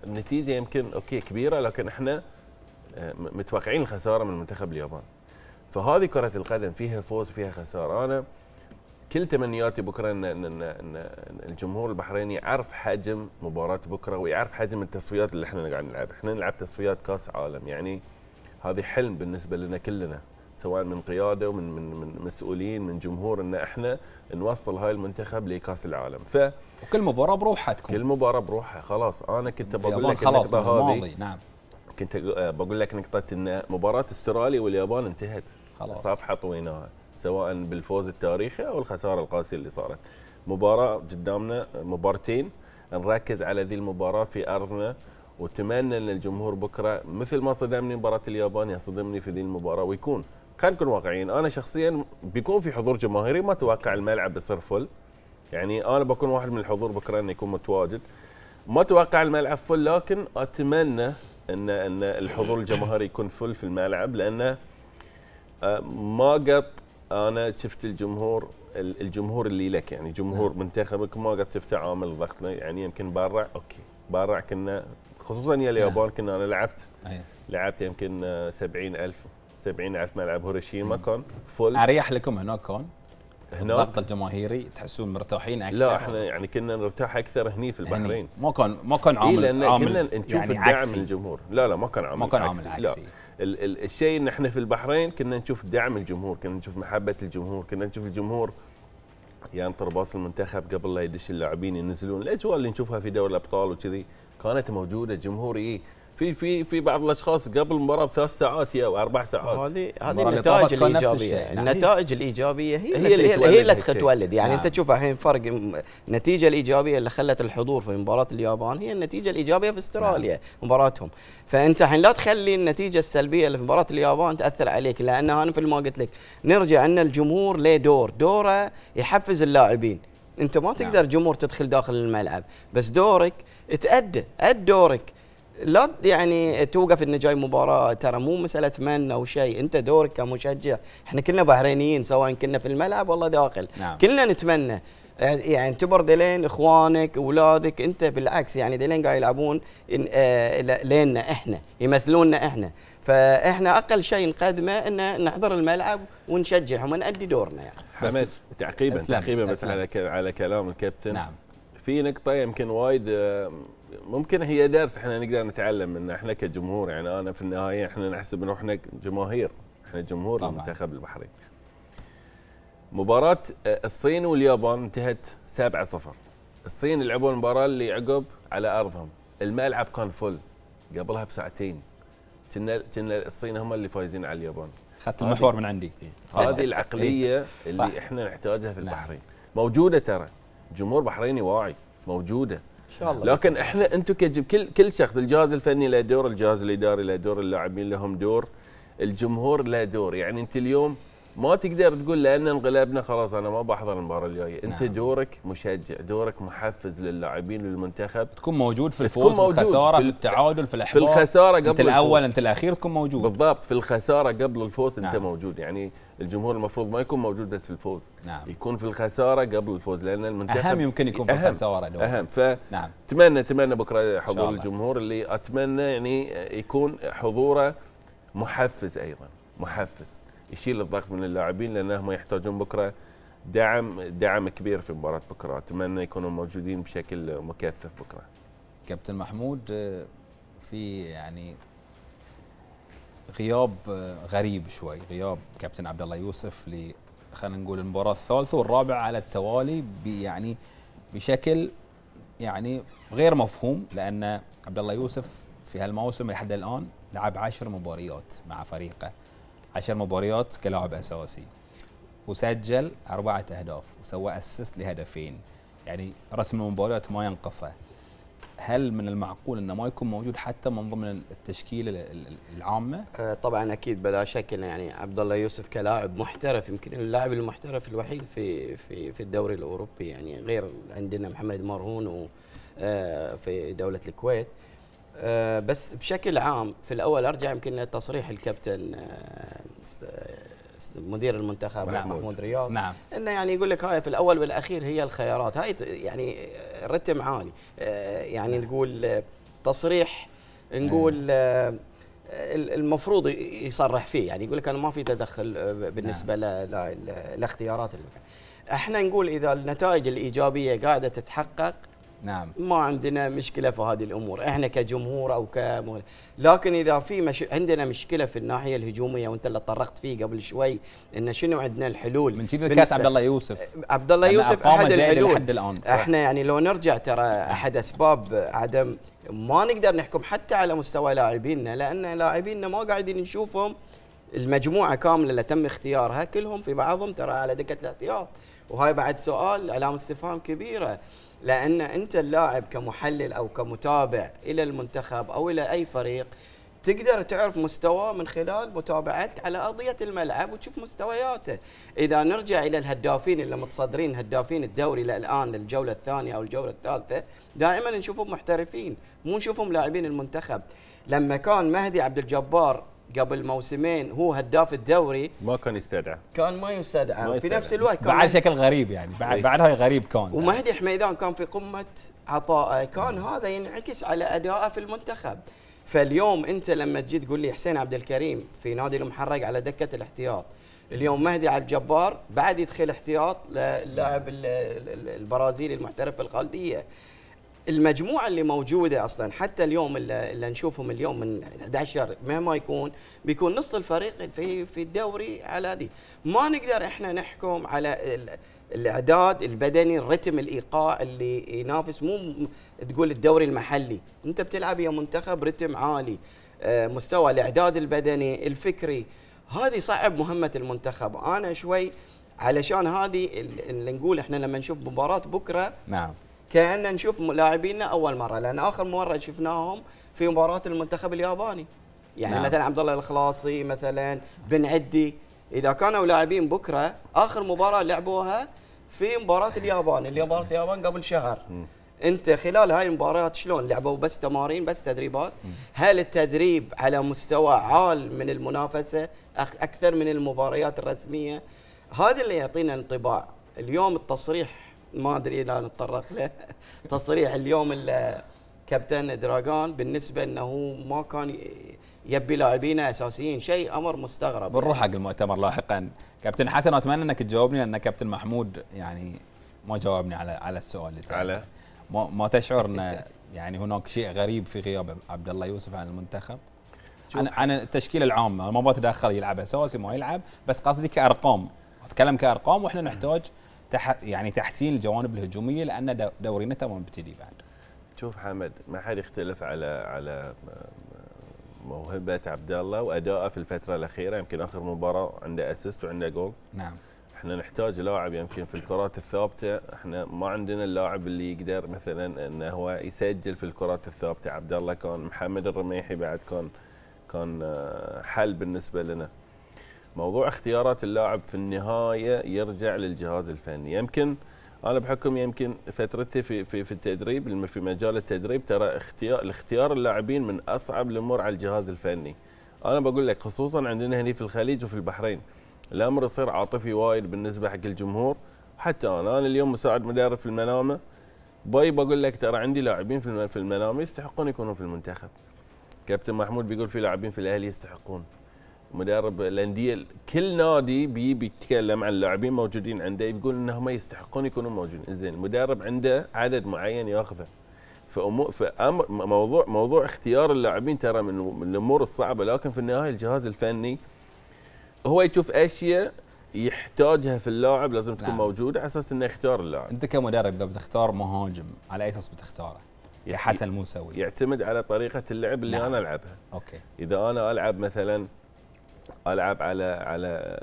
النتيجة يمكن أوكي كبيرة لكن إحنا متوقعين الخسارة من منتخب اليابان. فهذه كرة القدم فيها فوز فيها خسارة. أنا كل تمنياتي بكرة ان ان ان, إن إن الجمهور البحريني يعرف حجم مباراة بكرة ويعرف حجم التصفيات اللي إحنا قاعد نلعب. إحنا نلعب تصفيات كأس عالم. يعني هذه حلم بالنسبة لنا كلنا سواء من قيادة ومن من من مسؤولين من جمهور إن إحنا نوصل هاي المنتخب لكأس العالم. فكل
وكل مباراة بروحها تكون.
مباراة بروحها خلاص. أنا كنت بقول لك
خلاص
هذه
نعم.
كنت بقول لك نقطة إن مباراة أستراليا واليابان انتهت.
خلاص.
صفحة طويناها سواء بالفوز التاريخي أو الخسارة القاسية اللي صارت. مباراة قدامنا مبارتين نركز على ذي المباراة في أرضنا وأتمنى إن الجمهور بكرة مثل ما صدمني مباراة اليابان يصدمني في ذي المباراة ويكون. خلينا نكون واقعيين أنا شخصيا بيكون في حضور جماهيري ما أتوقع الملعب بيصير فل. يعني أنا بكون واحد من الحضور بكرة إنه يكون متواجد. ما أتوقع الملعب full لكن أتمنى ان إن الحضور الجماهيري يكون full في الملعب لأنه آه، ما قط أنا شفت الجمهور ال- الجمهور اللي لك يعني جمهور منتخبك ما قد شفته عامل ضغطنا يعني يمكن برا okay برا كنا خصوصا يا اليابان كنا أنا لعبت. لعبت يمكن آه، 70000 70000 ملعب. هيروشيما كان full
أريح لكم هناك كان؟ الضغط الجماهيري تحسون مرتاحين أكثر.
لا إحنا يعني كنا نرتاح أكثر هني في. البحرين.
ما كان ما كان
اي
عامل
لأن
عامل
كنا نشوف
يعني
الدعم
عكسي.
الجمهور. لا لا ما كان عامل
ما كان عامل
عكسي. لا
عكسي
ال ال الشيء إن إحنا في البحرين كنا نشوف دعم الجمهور كنا نشوف محبة الجمهور كنا نشوف الجمهور ينطر باص المنتخب قبل لا يدش اللاعبين ينزلون. الأجواء اللي نشوفها في دوري الأبطال وكذي كانت موجودة جمهور اي في في في بعض الأشخاص قبل المباراة بثلاث ساعات يا أربع ساعات.
هذه هذه النتائج
الإيجابية. نعم.
النتائج الإيجابية هي
هي اللي
هي,
تولد
هي اللي. تولد. يعني
نعم.
أنت تشوف الحين فرق النتيجة الإيجابية اللي خلت الحضور في مباراة اليابان هي النتيجة الإيجابية في أستراليا مباراتهم. فأنت الحين لا تخلي النتيجة السلبية اللي في مباراة اليابان تأثر عليك لأن أنا مثل ما قلت لك. نرجع أن الجمهور له دور؟ دوره يحفز اللاعبين. أنت ما تقدر جمهور تدخل داخل الملعب بس دورك تأدى أد دورك. لا يعني توقف انه جاي مباراة. ترى مو مسألة من أو شيء. أنت دورك كمشجع. إحنا كلنا بحرينيين سواء كنا في الملعب والله داخل.
نعم.
كلنا نتمنى. يعني تبر دلين إخوانك أولادك أنت بالعكس. يعني دلين قاعد يلعبون إن- آه، ل- لينا إحنا يمثلوننا إحنا. فإحنا أقل شيء نقدمه إن نحضر الملعب ونشجعهم ونأدي دورنا يعني.
حمد تعقيبا
أسلم،
تعقيبا بس. على ك- على كلام الكابتن
نعم.
في نقطة يمكن وايد ممكن هي درس إحنا نقدر نتعلم منه إحنا كجمهور يعني أنا في النهاية إحنا نحسب إنه إحنا جماهير. إحنا جمهور
طبعاً.
المنتخب البحرين مباراة آه، الصين واليابان انتهت 7-0 الصين لعبوا المباراة اللي عقب على أرضهم. الملعب كان فل. قبلها بساعتين. كنا كنا الصين هم اللي فايزين على اليابان.
اخذت المحور من عندي.
هذه العقلية اللي
صح.
إحنا نحتاجها في
نعم.
البحرين. موجودة ترى. جمهور بحريني واعي.
موجودة. شاء الله.
لكن إحنا أنتم كجب كل كل شخص الجهاز الفني له دور الجهاز الإداري له دور اللاعبين لهم دور الجمهور له دور. يعني أنت اليوم ما تقدر تقول لأن انغلبنا خلاص أنا ما بحضر المباراة الجاية أنت
نعم.
دورك مشجع دورك محفز للاعبين للمنتخب
تكون موجود في
تكون
الفوز في
موجود
الخسارة
في
في
ال-
التعادل في
في
الإحباط
الخسارة قبل
انت الأول
الفوز.
أنت الأخير تكون موجود
بالضبط في الخسارة قبل الفوز أنت
نعم.
موجود يعني الجمهور المفروض ما يكون موجود بس في الفوز
نعم
يكون في الخسارة قبل الفوز لأن المنتخب
أهم يمكن يكون في
أهم.
الخسارة دول.
أهم
نعم
أتمنى بكرة حضور. الجمهور اللي أتمنى يعني يكون حضوره محفز أيضا محفز يشيل الضغط من اللاعبين لانهم يحتاجون بكرة دعم دعم كبير في مباراة بكرة. أتمنى يكونوا موجودين بشكل مكثف بكرة.
كابتن محمود آه، في يعني غياب آه، غريب شوي. غياب كابتن عبد الله يوسف ل خلينا نقول المباراة الثالثة والرابعة على التوالي يعني بشكل يعني غير مفهوم لأن عبد الله يوسف في هالموسم لحد الآن لعب عشر مباريات مع فريقه. عشر مباريات كلاعب أساسي. وسجل أربعة أهداف وسوى أسيست لهدفين. يعني رتم المباريات ما ينقصه. هل من المعقول إنه ما يكون موجود حتى من ضمن التشكيلة ال- ال- العامة؟
آه، طبعا أكيد بلا شك يعني عبد الله يوسف كلاعب محترف يمكن اللاعب المحترف الوحيد في في في الدوري الأوروبي يعني غير عندنا محمد مرهون آه، في دولة الكويت. بس بشكل عام في الأول أرجع يمكن لتصريح الكابتن آه، مدير المنتخب
نعم.
محمود رياض.
نعم.
إنه يعني يقول لك هاي في الأول والأخير هي الخيارات. هاي يعني رتم عالي. آه، يعني نقول آه، تصريح نقول آه، ال- المفروض يصرح فيه. يعني يقول لك أنا ما في تدخل آه، بالنسبة ل- لاختيارات المكان إحنا نقول إذا النتائج الإيجابية قاعدة تتحقق
نعم.
ما عندنا مشكلة في هذه الأمور. إحنا كجمهور أو ك لكن إذا في مش... عندنا مشكلة في الناحية الهجومية وأنت اللي طرقت فيه قبل شوي إن شنو عندنا الحلول؟
من
بالنسبة-
كاس عبد الله يوسف.
عبد الله يوسف
أحد
الحلول.
لحد الآن.
إحنا يعني لو نرجع ترى أحد أسباب عدم ما نقدر نحكم حتى على مستوى لاعبينا لأن لاعبينا ما قاعدين نشوفهم. المجموعة كاملة اللي تم اختيارها كلهم في بعضهم ترى على دكة الاحتياط. وهاي بعد سؤال علامة استفهام كبيرة. لأن أنت اللاعب كمحلل أو كمتابع إلى المنتخب أو إلى أي فريق تقدر تعرف مستواه من خلال متابعتك على أرضية الملعب وتشوف مستوياته. إذا نرجع إلى الهدافين اللي متصدرين هدافين الدوري الآن للجولة الثانية أو الجولة الثالثة دائما نشوفهم محترفين مو نشوفهم لاعبين المنتخب. لما كان مهدي عبد الجبار قبل موسمين هو هداف الدوري.
ما كان يستدعى.
كان ما يستدعى.
ما
في. نفس الوقت كان
بعد شكل غريب يعني. بعد. بعد هاي غريب كان.
ومهدي حميدان كان في قمة عطائه. كان هذا ينعكس على أدائه في المنتخب. فاليوم أنت لما تجي تقول لي حسين عبد الكريم في نادي المحرق على دكة الاحتياط. اليوم مهدي عبد الجبار بعد يدخل احتياط للاعب ال- ال- البرازيلي المحترف في الخالدية. المجموعة اللي موجودة أصلا حتى اليوم اللي, اللي نشوفهم اليوم من 11 مهما يكون بيكون نص الفريق في في الدوري على دي ما نقدر إحنا نحكم على ال- الإعداد البدني الرتم الإيقاع اللي ينافس. مو تقول الدوري المحلي. أنت بتلعب يا منتخب رتم عالي آه، مستوى الإعداد البدني الفكري. هذه صعب مهمة المنتخب. أنا شوي علشان هذه ال- اللي نقول إحنا لما نشوف مباراة بكرة
نعم.
كأننا نشوف لاعبينا أول مرة لأن آخر مرة شفناهم في مباراة المنتخب الياباني. يعني
نعم.
مثلا عبد الله الخلاصي مثلا بن عدي. إذا كانوا لاعبين بكرة آخر مباراة لعبوها في مباراة اليابان اللي مباراة اليابان قبل شهر. أنت خلال هاي المباريات شلون لعبوا؟ بس تمارين بس تدريبات. هل التدريب على مستوى عال من المنافسة أكثر من المباريات الرسمية؟ هذا اللي يعطينا انطباع. اليوم التصريح ما أدري اذا نتطرق له. تصريح اليوم ال- كابتن دراغان بالنسبة إنه ما كان يبي لاعبينا أساسيين شيء أمر مستغرب.
بنروح حق المؤتمر لاحقا. كابتن حسن أتمنى إنك تجاوبني لأن كابتن محمود يعني ما جاوبني على على السؤال اللي سألته.
على؟
ما, ما تشعر إن يعني هناك شيء غريب في غياب عبد الله يوسف عن المنتخب؟ عن عن التشكيله العامه ما بتدخل يلعب أساسي ما يلعب بس قصدي كأرقام. أتكلم كأرقام وإحنا نحتاج تح يعني تحسين الجوانب الهجومية لأن دو- دورينا توه مبتدي بعد.
شوف حمد ما حد يختلف على على موهبة عبد الله وأدائه في الفترة الأخيرة. يمكن آخر مباراة عنده assist وعنده جول
نعم.
إحنا نحتاج لاعب يمكن في الكرات الثابتة. إحنا ما عندنا اللاعب اللي يقدر مثلا انه هو يسجل في الكرات الثابتة. عبد الله كان محمد الرميحي بعد كان كان آه، حل بالنسبة لنا. موضوع اختيارات اللاعب في النهاية يرجع للجهاز الفني. يمكن أنا بحكم يمكن فترتي في في في التدريب في مجال التدريب ترى اختيار اختيار اللاعبين من أصعب الأمور على الجهاز الفني. أنا بقول لك خصوصا عندنا هنا في الخليج وفي البحرين الأمر يصير عاطفي وايد بالنسبة حق الجمهور. حتى أنا أنا اليوم مساعد مدرب في المنامة باي بقول لك ترى عندي لاعبين في الم- في المنامة يستحقون يكونوا في المنتخب. كابتن محمود بيقول في لاعبين في الأهلي يستحقون. مدرب الأندية كل نادي بي بيتكلم عن اللاعبين موجودين عنده يقول إنهم يستحقون يكونوا موجودين زين المدرب عنده عدد معين ياخذه فأمور فأمر موضوع موضوع اختيار اللاعبين ترى من الأمور الصعبة لكن في النهاية الجهاز الفني هو يشوف أشياء يحتاجها في اللاعب لازم تكون
نعم.
موجودة على أساس إنه يختار اللاعب
أنت كمدرب إذا بتختار مهاجم على أي أساس بتختاره؟ كحسن موسوي
يعتمد على طريقة اللعب اللي
نعم.
أنا ألعبها
okay
إذا أنا ألعب مثلا ألعب على على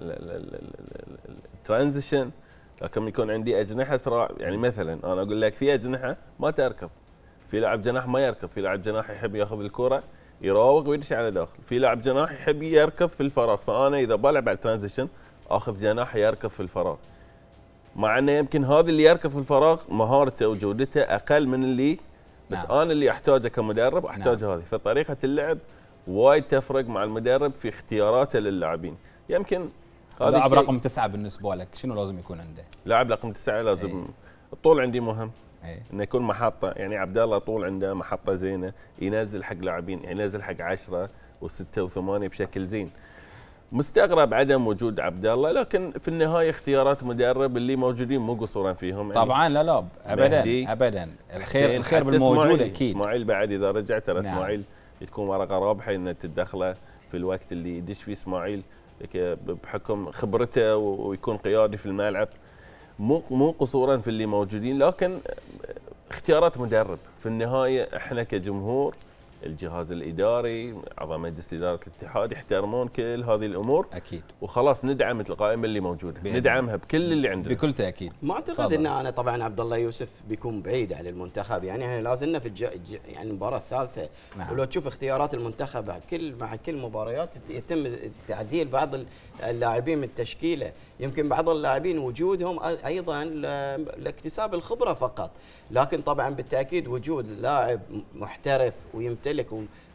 ال transition لكن يكون عندي أجنحة اسرع يعني مثلا أنا أقول لك في أجنحة ما تركض في لاعب جناح ما يركض في لاعب جناح يحب ياخذ الكرة يراوغ ويدش على داخل في لاعب جناح يحب يركض في الفراغ فأنا إذا بلعب على ال transition أخذ جناح يركض في الفراغ مع إنه يمكن هذا اللي يركض في الفراغ مهارته وجودته أقل من اللي بس.
نعم.
أنا اللي أحتاجه كمدرب احتاج نعم. هذه فطريقة اللعب وايد تفرق مع المدرب في اختياراته للاعبين يمكن هذا
لاعب رقم تسعة بالنسبة لك شنو لازم يكون عنده؟
لاعب رقم تسعة لازم
إيه.
الطول عندي مهم
اي
إنه يكون محطة يعني عبد الله طول عنده محطة زينة ينزل حق لاعبين يعني ينزل حق 10 وستة وثمانية بشكل زين مستغرب عدم وجود عبد الله لكن في النهاية اختيارات مدرب اللي موجودين مو قصورا فيهم يعني
طبعا لا لا ابدا ابدا الخير الخير بالموجود. أكيد
إسماعيل بعد إذا رجع ترى
نعم.
إسماعيل تكون ورقة رابحة ان تدخله في الوقت اللي يدش فيه إسماعيل بحكم خبرته ويكون قيادي في الملعب. مو مو قصورا في اللي موجودين لكن اختيارات مدرب. في النهاية إحنا كجمهور الجهاز الإداري أعضاء مجلس إدارة الاتحاد يحترمون كل هذه الأمور.
أكيد.
وخلاص ندعم القائمة اللي موجودة.
بإذن
ندعمها بكل اللي عندنا.
بكل تأكيد.
ما
أعتقد.
إن أنا طبعا عبد الله يوسف بيكون بعيد عن المنتخب. يعني إحنا لازلنا في الج... الج- يعني المباراة الثالثة.
نعم.
ولو تشوف اختيارات المنتخب مع كل مع كل مباريات يتم تعديل بعض اللاعبين من التشكيله يمكن بعض اللاعبين وجودهم أيضا لاكتساب الخبرة فقط. لكن طبعا بالتأكيد وجود لاعب محترف ويمتلك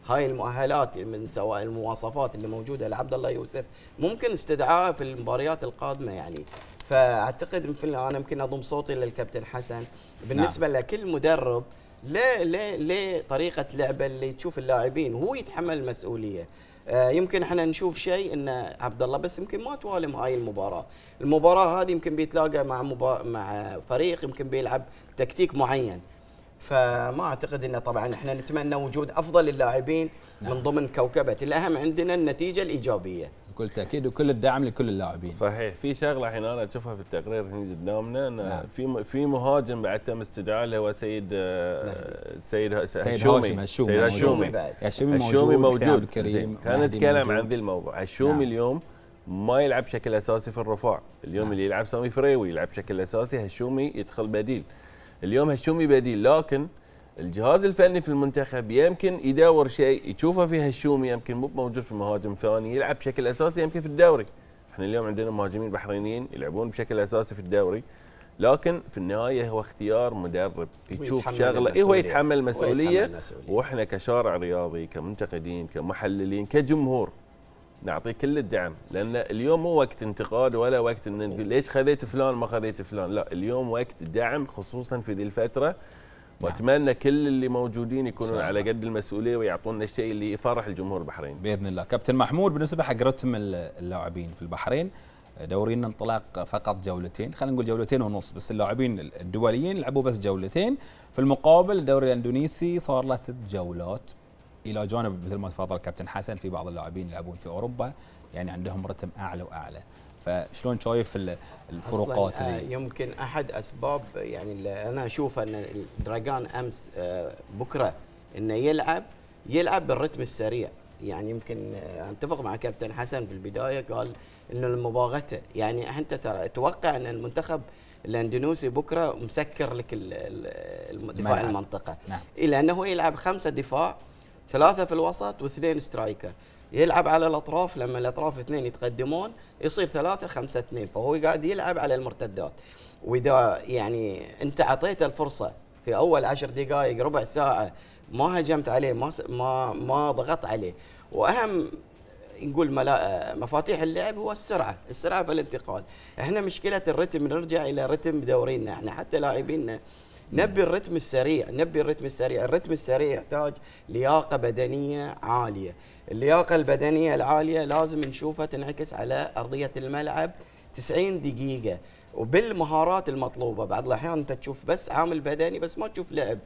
هاي المؤهلات من سواء المواصفات اللي موجودة لعبد الله يوسف ممكن استدعائه في المباريات القادمة يعني. فأعتقد أنا يمكن أضم صوتي للكابتن حسن. بالنسبة نعم. لكل مدرب ليه ليه ليه طريقة لعبه اللي تشوف اللاعبين وهو يتحمل المسؤوليه يمكن إحنا نشوف شيء إن عبد الله بس يمكن ما توالم هاي المباراة، المباراة هذه يمكن بيتلاقى مع مبا... مع فريق يمكن بيلعب تكتيك معين. فما أعتقد انه طبعا إحنا نتمنى وجود أفضل اللاعبين
نعم.
من ضمن كوكبة، الأهم عندنا النتيجة الإيجابية.
بكل تأكيد وكل الدعم لكل اللاعبين
صحيح في شغلة الحين أنا أشوفها في التقرير هنا قدامنا
نعم.
في في مهاجم بعد تم استدعائه اللي هو سيد آه، سيد
سيد
هشومي
هاشم هشومي
سيد
موجود.
هشومي.
هشومي موجود
موجود
الكريم
خلينا
مهدي
نتكلم. عن ذي الموضوع هشومي
نعم.
اليوم ما يلعب بشكل أساسي في الرفاع اليوم
نعم.
اللي يلعب سامي فريوي يلعب بشكل أساسي هشومي يدخل بديل اليوم هشومي بديل لكن الجهاز الفني في المنتخب يمكن يدور شيء يشوفه في هشومي يمكن مو موجود في مهاجم ثاني يلعب بشكل أساسي يمكن في الدوري إحنا اليوم عندنا مهاجمين بحرينيين يلعبون بشكل أساسي في الدوري لكن في النهاية هو اختيار مدرب يشوف شغلة إيه هو. يتحمل
المسؤولية.
وإحنا كشارع رياضي كمنتقدين كمحللين كجمهور نعطيه كل الدعم لأن اليوم مو وقت انتقاد ولا وقت إن نقول ليش خذيت فلان ما خذيت فلان لا اليوم وقت دعم خصوصا في ذي الفترة وأتمنى كل اللي موجودين يكونون على. قد المسؤولية ويعطونا الشيء اللي يفرح الجمهور البحريني.
بإذن الله. كابتن محمود بالنسبة حق رتم اللاعبين في البحرين دورينا انطلاق فقط جولتين. خلينا نقول جولتين ونص بس اللاعبين الدوليين لعبوا بس جولتين. في المقابل الدوري الإندونيسي صار له ست جولات. إلى جانب مثل ما تفضل كابتن حسن في بعض اللاعبين يلعبون في أوروبا. يعني عندهم رتم أعلى وأعلى. فشلون شايف ال- الفروقات
أصلاً، آه، يمكن أحد أسباب يعني اللي أنا أشوف أن الدراجان أمس آه، بكرة إنه يلعب يلعب بالرتم السريع. يعني يمكن آه، أتفق مع كابتن حسن في البداية قال إنه المباغتة يعني أنت ترى أتوقع إن المنتخب الأندونيسي بكرة مسكر لك دفاع. المنطقة.
نعم.
إلا أنه يلعب خمسة دفاع ثلاثة في الوسط واثنين سترايكر. يلعب على الأطراف لما الأطراف اثنين يتقدمون يصير ثلاثة خمسة اثنين. فهو قاعد يلعب على المرتدات. وإذا يعني أنت أعطيته الفرصة في أول عشر دقائق ربع ساعة ما هجمت عليه ما ما ما ضغطت عليه. وأهم نقول مفاتيح اللعب هو السرعة، السرعة في الانتقال، إحنا مشكلة الرتم نرجع إلى رتم دورينا، إحنا حتى لاعبينا نبي الرتم السريع، نبي الرتم السريع، الرتم السريع يحتاج لياقة بدنية عالية، اللياقة البدنية العالية لازم نشوفها تنعكس على أرضية الملعب 90 دقيقة. وبالمهارات المطلوبة، بعض الأحيان أنت تشوف بس عامل بدني بس ما تشوف لعب.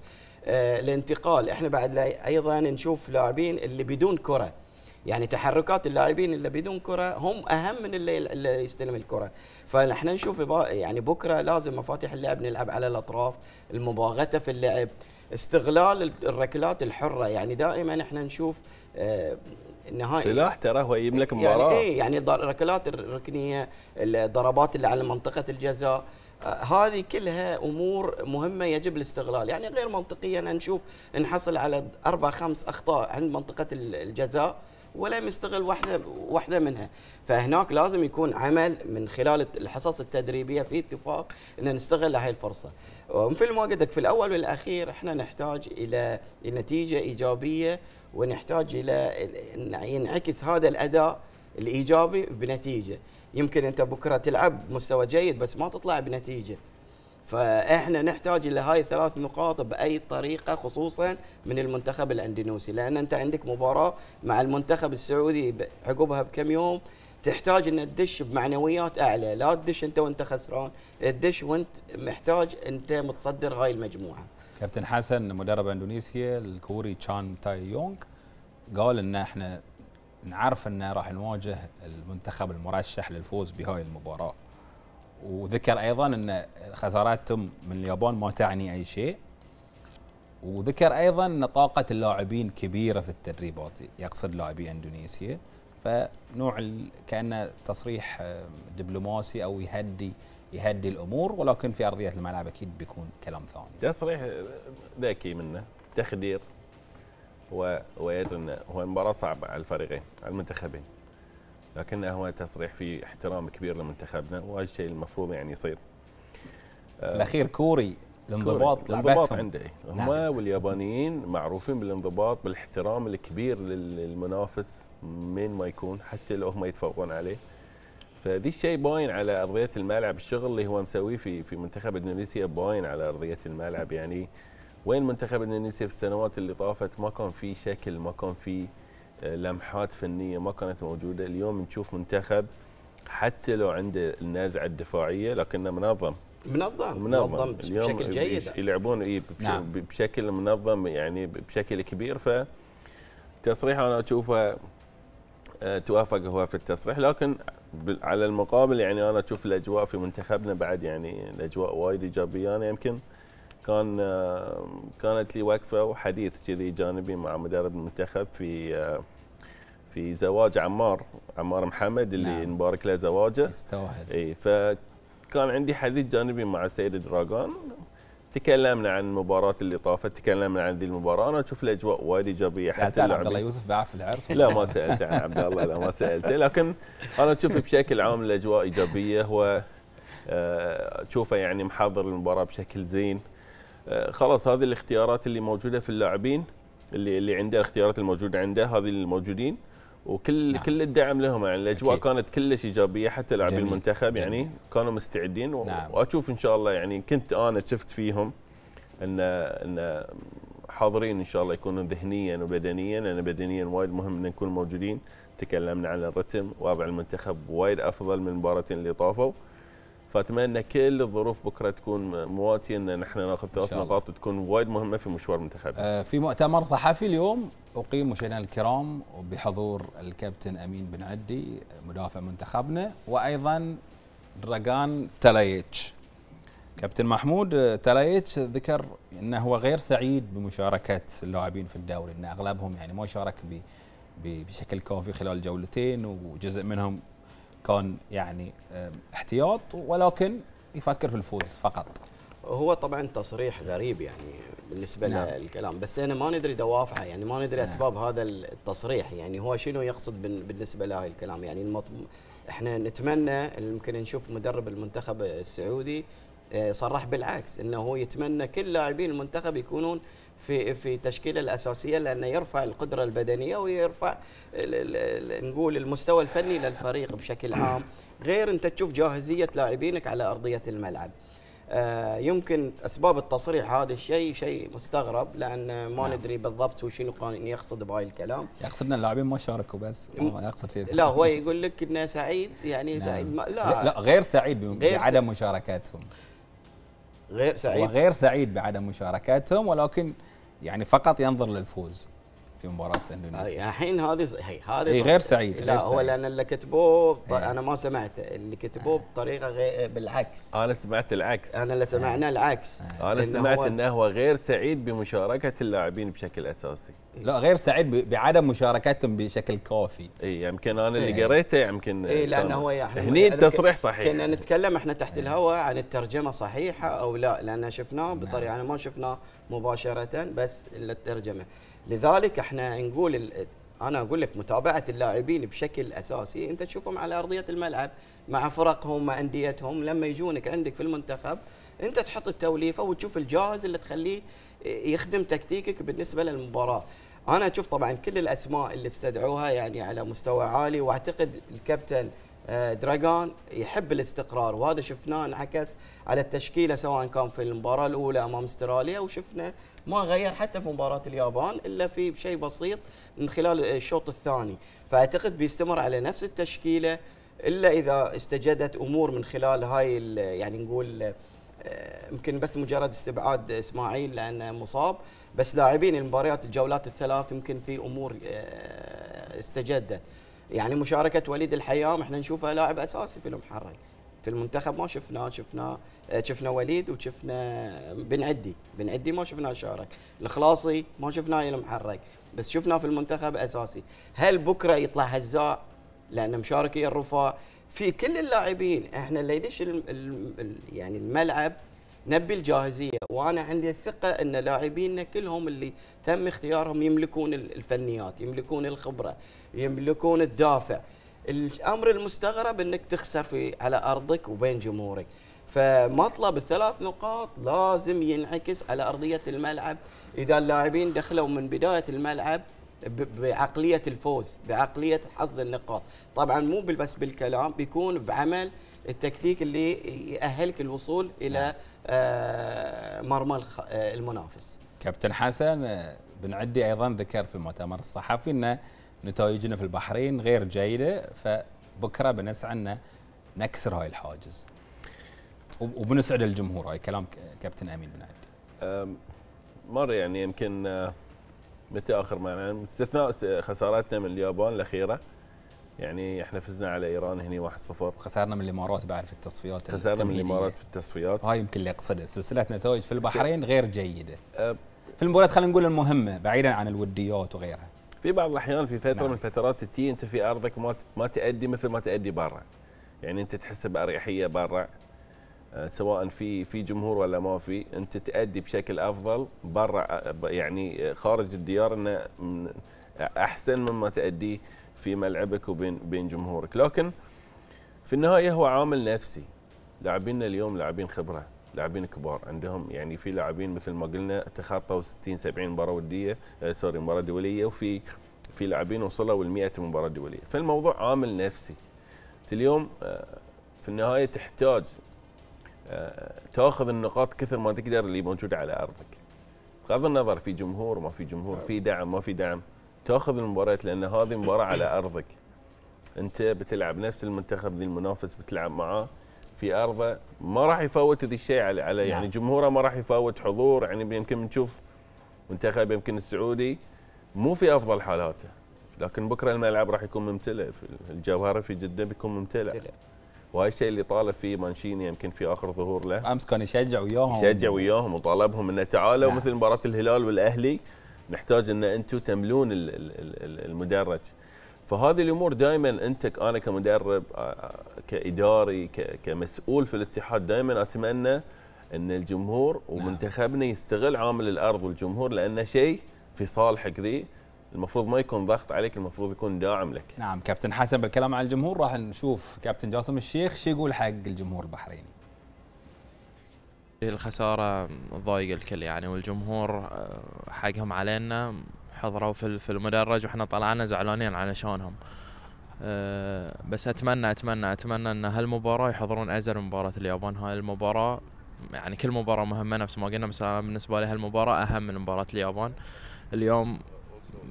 آه الانتقال. إحنا بعد أيضا نشوف لاعبين اللي بدون كرة. يعني تحركات اللاعبين اللي بدون كرة هم أهم من اللي, اللي يستلم الكرة. فنحن نشوف يعني بكرة لازم مفاتيح اللعب نلعب على الأطراف المباغتة في اللعب استغلال ال- الركلات الحرة. يعني دائما إحنا نشوف آه النهائي
سلاح ترى هو يملك
يعني
مباراة.
إيه يعني الركلات الركنية الضربات اللي على منطقة الجزاء. آه، هذه كلها أمور مهمة يجب الاستغلال. يعني غير منطقيا نشوف نحصل على أربع خمس أخطاء عند منطقة ال- الجزاء. ولا يستغل واحدة واحدة منها. فهناك لازم يكون عمل من خلال الحصص التدريبية في اتفاق إن نستغل هاي الفرصة. ومثل ما قلت لك في الأول والأخير إحنا نحتاج إلى نتيجة إيجابية ونحتاج إلى ينعكس هذا الأداء الإيجابي بنتيجة. يمكن أنت بكرة تلعب بمستوى جيد بس ما تطلع بنتيجة. فاحنا نحتاج إلى هاي الثلاث نقاط بأي طريقة خصوصا من المنتخب الأندونيسي لأن أنت عندك مباراة مع المنتخب السعودي عقبها بكم يوم تحتاج ان تدش بمعنويات أعلى لا تدش أنت وأنت خسران تدش وأنت محتاج أنت متصدر هاي المجموعة.
كابتن حسن مدرب إندونيسيا الكوري تشان تاي يونغ قال إن إحنا نعرف ان راح نواجه المنتخب المرشح للفوز بهاي المباراة. وذكر أيضا إن خساراتهم من اليابان ما تعني أي شيء. وذكر أيضا إن طاقة اللاعبين كبيرة في التدريبات يقصد لاعبي اندونيسيا فنوع كأنه تصريح آه، دبلوماسي أو يهدي يهدي الأمور ولكن في أرضية الملعب أكيد بيكون كلام ثاني.
تصريح ذكي منه تخدير و- ويدري انه هو مباراة صعبة على الفريقين على المنتخبين. لكنه هو تصريح فيه احترام كبير لمنتخبنا وهذا الشيء المفروض يعني يصير
في الأخير كوري الانضباط
الانضباط. عنده. هم
نعم.
واليابانيين معروفين بالانضباط بالاحترام الكبير لل- للمنافس من ما يكون حتى لو هم يتفوقون عليه فذي الشيء باين على أرضية الملعب الشغل اللي هو مسويه في في منتخب إندونيسيا باين على أرضية الملعب يعني وين منتخب إندونيسيا في السنوات اللي طافت ما كان في شكل ما كان في لمحات فنية ما كانت موجودة. اليوم نشوف منتخب حتى لو عنده النازعة الدفاعية لكنه منظم.
منظم.
منظم.
منظم
اليوم
بشكل جيد.
يلعبون إيه بش-
نعم.
بشكل منظم يعني بشكل كبير. ف تصريح أنا أشوفه آه، توافق هو في التصريح. لكن على المقابل يعني أنا أشوف الأجواء في منتخبنا بعد يعني الأجواء وايد إيجابية. أنا يمكن كان آه، كانت لي وقفة وحديث كذي جانبي مع مدرب المنتخب في آه، في زواج عمار عمار محمد اللي
نعم.
نبارك له زواجه.
يستاهل
إي فكان عندي حديث جانبي مع السيد دراغون تكلمنا عن المباراة اللي طافت تكلمنا عن ذي المباراة. أنا أشوف الأجواء وايد
إيجابية
حتى
عن عبد الله يوسف باع في العرس.
لا ما سألت عن عبد الله لا ما سالته لكن أنا أشوف بشكل عام الأجواء إيجابية هو آه، تشوفه يعني محضر المباراة بشكل زين. آه، خلاص هذه الاختيارات اللي موجودة في اللاعبين اللي اللي عنده الاختيارات الموجودة عنده هذه الموجودين وكل
نعم.
كل الدعم لهم يعني الأجواء
أكيد.
كانت كلش إيجابية حتى لاعبي. المنتخب
جميل.
يعني كانوا مستعدين و-
نعم.
وأشوف إن شاء الله يعني كنت أنا شفت فيهم إن إن حاضرين إن شاء الله يكونوا ذهنيا وبدنيا لأن بدنيا وايد مهم ان نكون موجودين تكلمنا عن الرتم وضع المنتخب وايد أفضل من المباراتين اللي طافوا فأتمنى كل الظروف بكرة تكون مواتيه إن نحن نأخذ ثلاث. نقاط وتكون وايد مهمة في مشوار المنتخب
آه، في مؤتمر صحفي اليوم أقيم مشاهدينا الكرام وبحضور الكابتن أمين بن عدي مدافع منتخبنا وأيضا دراجان تلايتش كابتن محمود آه، تلايتش ذكر أنه هو غير سعيد بمشاركة اللاعبين في الدوري أن أغلبهم يعني ما شارك بشكل كافي خلال جولتين وجزء منهم كان يعني احتياط ولكن يفكر في الفوز فقط
هو طبعا تصريح غريب يعني بالنسبة
نعم.
نعم. للكلام بس أنا ما ندري دوافعه يعني ما ندري أسباب هذا التصريح يعني هو شنو يقصد بال- بالنسبة له الكلام يعني المط... إحنا نتمنى يمكن نشوف مدرب المنتخب السعودي صرح بالعكس إنه هو يتمنى كل لاعبين المنتخب يكونون في في التشكيله الأساسية لأنه يرفع القدرة البدنية ويرفع نقول المستوى الفني للفريق بشكل عام. غير أنت تشوف جاهزية لاعبينك على أرضية الملعب. آه، يمكن أسباب التصريح هذا الشيء شيء مستغرب لأن ما
نعم.
ندري بالضبط هو شنو كان يقصد بهاي الكلام.
يقصد إن اللاعبين ما شاركوا بس ما يقصد شيء.
لا هو يقول لك إنه سعيد يعني
نعم.
سعيد ما
لا,
لا,
غير سعيد بعدم مشاركتهم
غير سعيد.
غير سعيد بعدم مشاركتهم ولكن يعني فقط ينظر للفوز. في مباراة
آه،
اندونيسيا
الحين هذه هي هذا
إي، غير سعيد،
لا
غير
هو
سعيد.
لأن اللي كتبوه ط-. أنا ما سمعته اللي كتبوه بطريقة غير بالعكس.
أنا سمعت العكس.
أنا اللي سمعناه العكس. أنا
سمعت إنه هو غير سعيد بمشاركة اللاعبين بشكل أساسي.
لا غير سعيد بعدم مشاركتهم بشكل كافي.
إي يمكن أنا اللي. قريته يمكن
إي
لأنه
هو يعني
هني
أنا
التصريح صحيح.
كنا نتكلم إحنا تحت الهواء عن الترجمة صحيحة أو لا لأن شفناه بطريقة يعني ما شفناه مباشرة بس الا الترجمة. لذلك إحنا نقول أنا أقول لك متابعة اللاعبين بشكل أساسي. أنت تشوفهم على أرضية الملعب مع فرقهم مع أنديتهم. لما يجونك عندك في المنتخب أنت تحط التوليفة وتشوف الجاهز اللي تخليه يخدم تكتيكك بالنسبة للمباراة. أنا أشوف طبعا كل الأسماء اللي استدعوها يعني على مستوى عالي وأعتقد الكابتن دراجان يحب الاستقرار وهذا شفناه انعكس على التشكيلة سواء كان في المباراة الأولى أمام استراليا وشفنا ما غير حتى في مباراة اليابان إلا في شيء بسيط من خلال الشوط الثاني. فأعتقد بيستمر على نفس التشكيلة إلا إذا استجدت أمور من خلال هاي يعني نقول آه، يمكن بس مجرد استبعاد إسماعيل لأنه مصاب بس لاعبين المباريات الجولات الثلاث يمكن في أمور آه، استجدت. يعني مشاركة وليد الحيام إحنا نشوفه لاعب أساسي في المحرك. في المنتخب ما شفناه آه، شفنا وليد وشفنا بن عدي. بن عدي ما شفناه شارك الخلاصي ما شفناه المحرك بس شفناه في المنتخب أساسي. هل بكرة يطلع هزاع لأن مشارك ويا الرفاع. في كل اللاعبين إحنا اللي يدش يعني الملعب نبي الجاهزية. وأنا عندي الثقة إن لاعبينا كلهم اللي تم اختيارهم يملكون ال- الفنيات يملكون الخبرة يملكون الدافع. الأمر المستغرب إنك تخسر في على أرضك وبين جمهورك. فمطلب الثلاث نقاط لازم ينعكس على أرضية الملعب. إذا اللاعبين دخلوا من بداية الملعب بعقلية الفوز بعقلية حصد النقاط. طبعا مو بس بالكلام بيكون بعمل التكتيك اللي يأهلك الوصول إلى آه، مرمى الخ- آه، المنافس.
كابتن حسن آه، بن عدي أيضا ذكر في المؤتمر الصحفي ان نتائجنا في البحرين غير جيدة فبكرة بنسعى إن نكسر هاي الحاجز. وب- وبنسعد الجمهور هاي كلام كابتن أمين بن عدي.
مر يعني يمكن آه، متى آخر معنا؟ استثناء س- خساراتنا من اليابان الأخيرة. يعني إحنا فزنا على إيران هني 1-0
خسرنا من الإمارات بعد في التصفيات
خسرنا من. الإمارات في التصفيات.
هاي يمكن اللي يقصده. سلسله نتائج في البحرين غير جيدة.
أه،
في المباريات خلينا نقول المهمة بعيدا عن الوديات وغيرها.
في بعض الأحيان في فترة
نعم.
من الفترات تجي أنت في أرضك ما ما تأدي مثل ما تأدي برا. يعني أنت تحس بأريحية برا أه، سواء في في جمهور ولا ما في أنت تأدي بشكل أفضل برا ب- يعني خارج الديار إنه أحسن مما تأديه. في ملعبك وبين بين جمهورك. لكن في النهاية هو عامل نفسي. لاعبيننا اليوم لاعبين خبرة لاعبين كبار. عندهم يعني في لاعبين مثل ما قلنا تخطوا 60 70 مباراة ودية آه سوري مباراة دولية وفي في لاعبين وصلوا ل 100 مباراة دولية. فالموضوع عامل نفسي. اليوم آه في النهاية تحتاج آه تاخذ النقاط كثر ما تقدر اللي موجودة على أرضك. بغض النظر في جمهور ما في جمهور في دعم ما في دعم. تاخذ المباريات لأن هذه مباراة على أرضك. أنت بتلعب نفس المنتخب ذي المنافس بتلعب معاه في أرضه. ما راح يفوت ذي الشيء على, على يعني
نعم.
جمهوره ما راح يفوت حضور. يعني يمكن نشوف منتخب يمكن السعودي مو في أفضل حالاته. لكن بكرة الملعب راح يكون ممتلئ. الجوهرة في جدة بيكون ممتلئ.
ممتلئ.
وهاي الشيء اللي طالب فيه مانشيني يمكن في آخر ظهور له.
أمس كان يشجع وياهم.
يشجع وياهم وطالبهم إنه تعالوا
نعم.
مثل مباراة الهلال والأهلي. نحتاج إن أنتم تملون ال- ال- ال- المدرج. فهذه الأمور دائما انت أنا كمدرب كإداري كمسؤول في الاتحاد دائما أتمنى إن الجمهور ومنتخبنا يستغل عامل الأرض والجمهور لأنه شيء في صالحك ذي المفروض ما يكون ضغط عليك المفروض يكون داعم لك.
نعم كابتن حسن بالكلام عن الجمهور راح نشوف كابتن جاسم الشيخ شو يقول حق الجمهور البحريني.
الخسارة ضايق الكل يعني والجمهور آه، حقهم علينا حضروا في المدرج وإحنا طلعنا زعلانين علشانهم آه، بس أتمنى أتمنى أتمنى إن هالمباراة يحضرون ازل من مباراة اليابان. هاي المباراة يعني كل مباراة مهمة نفس ما قلنا بس أنا بالنسبة لي هالمباراة أهم من مباراة اليابان. اليوم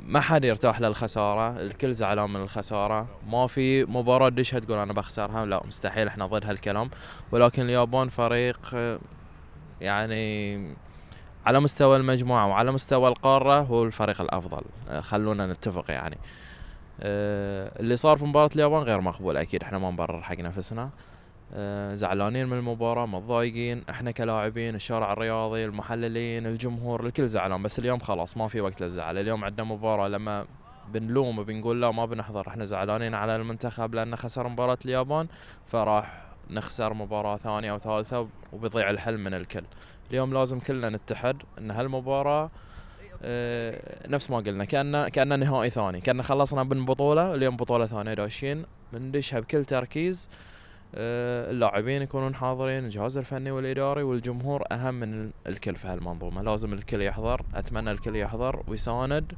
ما حد يرتاح للخسارة الكل زعلان من الخسارة. ما في مباراة دشها تقول أنا بخسرها لا مستحيل إحنا ضد هالكلام. ولكن اليابان فريق آه، يعني على مستوى المجموعة وعلى مستوى القارة هو الفريق الأفضل. آه، خلونا نتفق يعني. آه، اللي صار في مباراة اليابان غير مقبول أكيد. إحنا ما نبرر حق نفسنا. آه، زعلانين من المباراة متضايقين إحنا كلاعبين الشارع الرياضي المحللين الجمهور الكل زعلان. بس اليوم خلاص ما في وقت للزعل. اليوم عندنا مباراة لما بنلوم وبنقول لا ما بنحضر. إحنا زعلانين على المنتخب لأنه خسر مباراة اليابان فراح نخسر مباراة ثانية أو ثالثة وبيضيع الحلم من الكل. اليوم لازم كلنا نتحد إن هالمباراة آه، نفس ما قلنا كان كان نهائي ثاني. كان خلصنا من بطولة اليوم بطولة ثانية داشين بندشها بكل تركيز آه، اللاعبين يكونون حاضرين الجهاز الفني والإداري والجمهور أهم من الكل في هالمنظومة. لازم الكل يحضر أتمنى الكل يحضر ويساند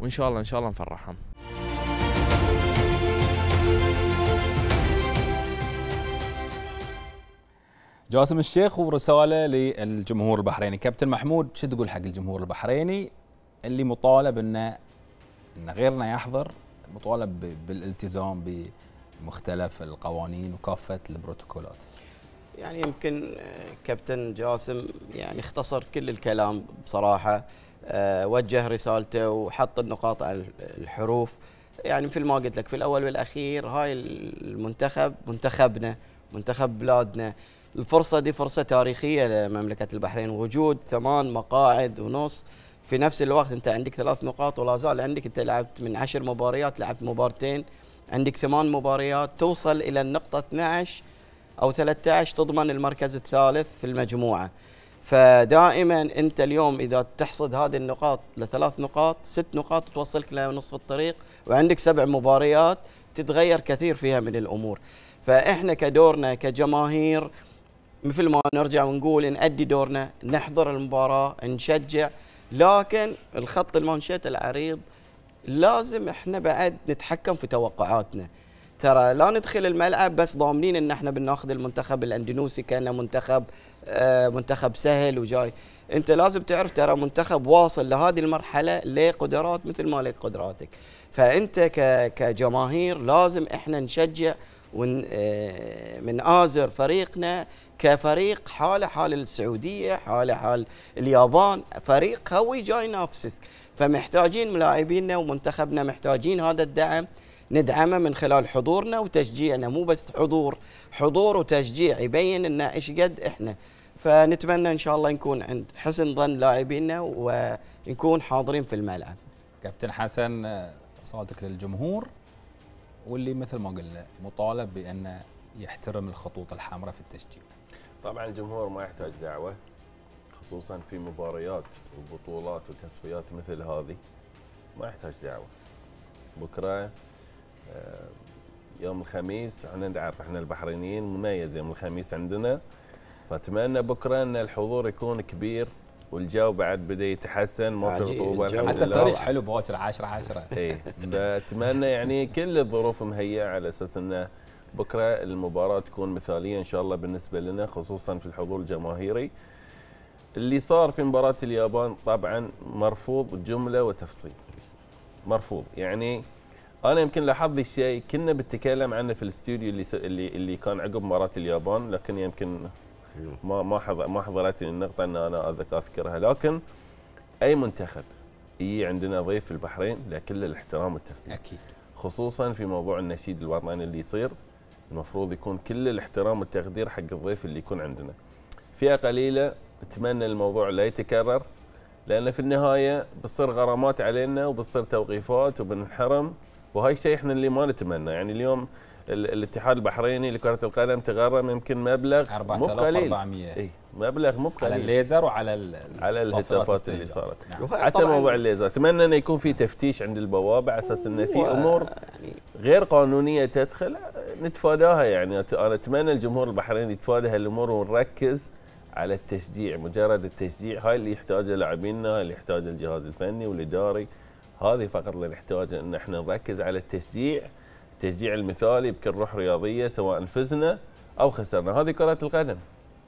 وإن شاء الله إن شاء الله نفرحهم.
جاسم الشيخ ورساله للجمهور البحريني. كابتن محمود شو تقول حق الجمهور البحريني اللي مطالب انه إن غيرنا يحضر مطالب بالالتزام بمختلف القوانين وكافة البروتوكولات؟
يعني يمكن آه، كابتن جاسم يعني اختصر كل الكلام بصراحة آه، وجه رسالته وحط النقاط على الحروف. يعني مثل ما قلت لك في الأول والأخير هاي المنتخب منتخبنا منتخب بلادنا. الفرصة دي فرصة تاريخية لمملكة البحرين. وجود ثمان مقاعد ونص في نفس الوقت أنت عندك ثلاث نقاط ولا زال عندك أنت لعبت من عشر مباريات لعبت مبارتين عندك ثمان مباريات توصل إلى النقطة 12 أو 13 تضمن المركز الثالث في المجموعة. فدائما أنت اليوم إذا تحصد هذه النقاط لثلاث نقاط ست نقاط توصلك لنصف الطريق وعندك سبع مباريات تتغير كثير فيها من الأمور. فإحنا كدورنا كجماهير مثل ما نرجع ونقول نأدي دورنا نحضر المباراة نشجع. لكن الخط المانشيت العريض لازم إحنا بعد نتحكم في توقعاتنا. ترى لا ندخل الملعب بس ضامنين إن إحنا بناخذ المنتخب الأندونيسي كأنه منتخب آه منتخب سهل وجاي. أنت لازم تعرف ترى منتخب واصل لهذه المرحلة لقدرات مثل ما لك قدراتك فانت كجماهير لازم إحنا نشجع ون آه، فريقنا كفريق حالة حال السعودية حالة حال اليابان فريق قوي جاي ينافسك فمحتاجين ملاعبينا ومنتخبنا محتاجين هذا الدعم ندعمه من خلال حضورنا وتشجيعنا. مو بس حضور حضور وتشجيع يبين ان إيش قد إحنا. فنتمنى إن شاء الله نكون عند حسن ظن لاعبينا ونكون حاضرين في الملعب.
كابتن حسن رسالتك للجمهور واللي مثل ما قلنا مطالب بأنه يحترم الخطوط الحمراء في التشجيع.
طبعا الجمهور ما يحتاج دعوة خصوصا في مباريات وبطولات وتصفيات مثل هذه ما يحتاج دعوة. بكرة آه، يوم الخميس إحنا نعرف إحنا البحرينيين مميز يوم الخميس عندنا. فأتمنى بكرة أن الحضور يكون كبير والجو بعد بدأ يتحسن ما في رطوبة
حتى. التاريخ حلو باكر 10 10
إيه فأتمنى يعني كل الظروف مهيئة على أساس إنه بكرة المباراة تكون مثالية إن شاء الله بالنسبة لنا خصوصا في الحضور الجماهيري. اللي صار في مباراة اليابان طبعا مرفوض جملة وتفصيل. مرفوض. يعني أنا يمكن لاحظت الشيء كنا بنتكلم عنه في الاستوديو اللي س... اللي اللي كان عقب مباراة اليابان لكن يمكن ما ما حضر ما حضرتني النقطة إن أنا أذكرها. لكن أي منتخب يجي عندنا ضيف في البحرين له كل الاحترام والتقدير
أكيد.
خصوصا في موضوع النشيد الوطني اللي يصير. المفروض يكون كل الاحترام والتقدير حق الضيف اللي يكون عندنا. فئة قليلة نتمنى الموضوع لا يتكرر لأن في النهاية بتصير غرامات علينا وبتصير توقيفات وبنحرم وهاي الشيء إحنا اللي ما نتمنى. يعني اليوم ال- الاتحاد البحريني لكرة القدم تغرم يمكن مبلغ مو قليل.
4400
إي مبلغ مو
على
قليل.
الليزر وعلى ال-
على الهتافات اللي. صارت.
نعم.
حتى موضوع الليزر. أتمنى انه يكون في تفتيش عند البوابة على أساس انه في
أمور
غير قانونية تدخل. نتفاداها يعني. أنا أتمنى الجمهور البحريني يتفادى هالأمور ونركز على التشجيع مجرد التشجيع. هاي اللي يحتاجه لاعبينا اللي يحتاجه الجهاز الفني والإداري. هذه فقط اللي نحتاجه إن إحنا نركز على التشجيع التشجيع المثالي بكل روح رياضية سواء فزنا أو خسرنا. هذه كرة القدم.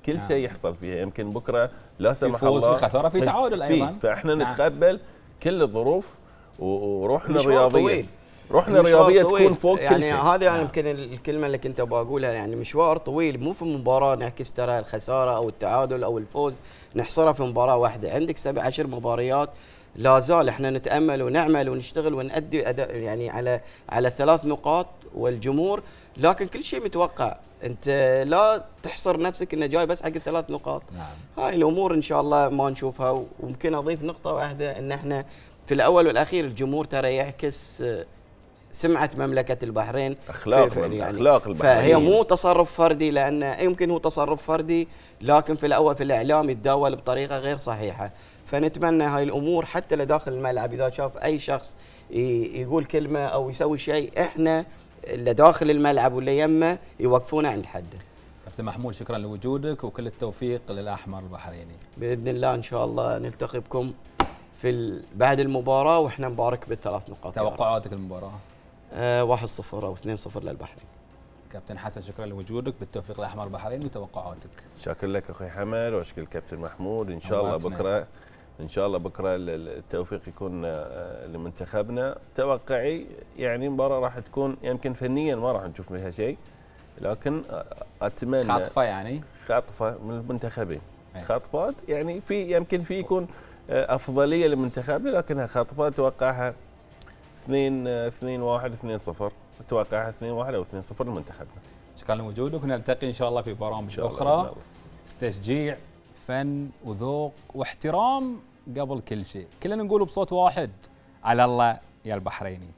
كل
نعم.
شيء يحصل فيها. يمكن بكرة لا
في
سمح
فوز
الله
في خساره في تعادل
في
أيضا.
فإحنا
نعم.
نتقبل كل الظروف وروحنا
الرياضية.
الرياضيه
طويل.
تكون فوق
يعني
كل شيء.
هذه يعني
نعم.
يمكن الكلمة اللي كنت بقولها يعني مشوار طويل مو في مباراة نعكس ترى الخسارة أو التعادل أو الفوز نحصرها في مباراة واحدة. عندك سبع عشر مباريات لا زال إحنا نتأمل ونعمل ونشتغل ونأدي أداء يعني على على ثلاث نقاط والجمهور. لكن كل شيء متوقع. أنت لا تحصر نفسك إنه جاي بس حق الثلاث نقاط.
نعم.
هاي الأمور إن شاء الله ما نشوفها. وممكن أضيف نقطة واحدة إن إحنا في الأول والأخير الجمهور ترى يعكس سمعه مملكة البحرين
أخلاق
في- في- يعني
أخلاق البحرين.
فهي مو تصرف فردي لأن يمكن هو تصرف فردي لكن في الأول في الإعلام يتداول بطريقة غير صحيحة. فنتمنى هاي الأمور حتى لداخل الملعب إذا شاف أي شخص يقول كلمة أو يسوي شيء إحنا اللي داخل الملعب واللي يمه يوقفونا عند حده.
كابتن محمود شكرا لوجودك وكل التوفيق للأحمر البحريني.
بإذن الله إن شاء الله نلتقي بكم في. بعد المباراة وإحنا نبارك بالثلاث نقاط.
توقعاتك المباراه
آه واحد صفر أو اثنين صفر للبحرين.
كابتن حسن شكرا لوجودك. بالتوفيق للاحمر البحريني وتوقعاتك
شاكر لك أخوي حمد وأشكر الكابتن محمود. إن شاء الله بكره إن شاء الله بكرة ال- ال- التوفيق يكون آه، لمنتخبنا. توقعي يعني مباراة راح تكون يمكن فنيا ما راح نشوف فيها شيء لكن آه، اتمنى
خاطفة يعني؟
خاطفة من المنتخبين.
أي.
خاطفات يعني في يمكن في يكون آه، أفضلية لمنتخبنا لكنها خاطفات أتوقعها 2 2 1 2 0 اتوقعها 2 1 أو 2 0 لمنتخبنا.
شكرا لوجودك. ونلتقي إن شاء الله في برامج
شاء أخرى. الله.
تشجيع فن وذوق واحترام قبل كل شيء. كلنا نقول بصوت واحد على الله يا البحريني.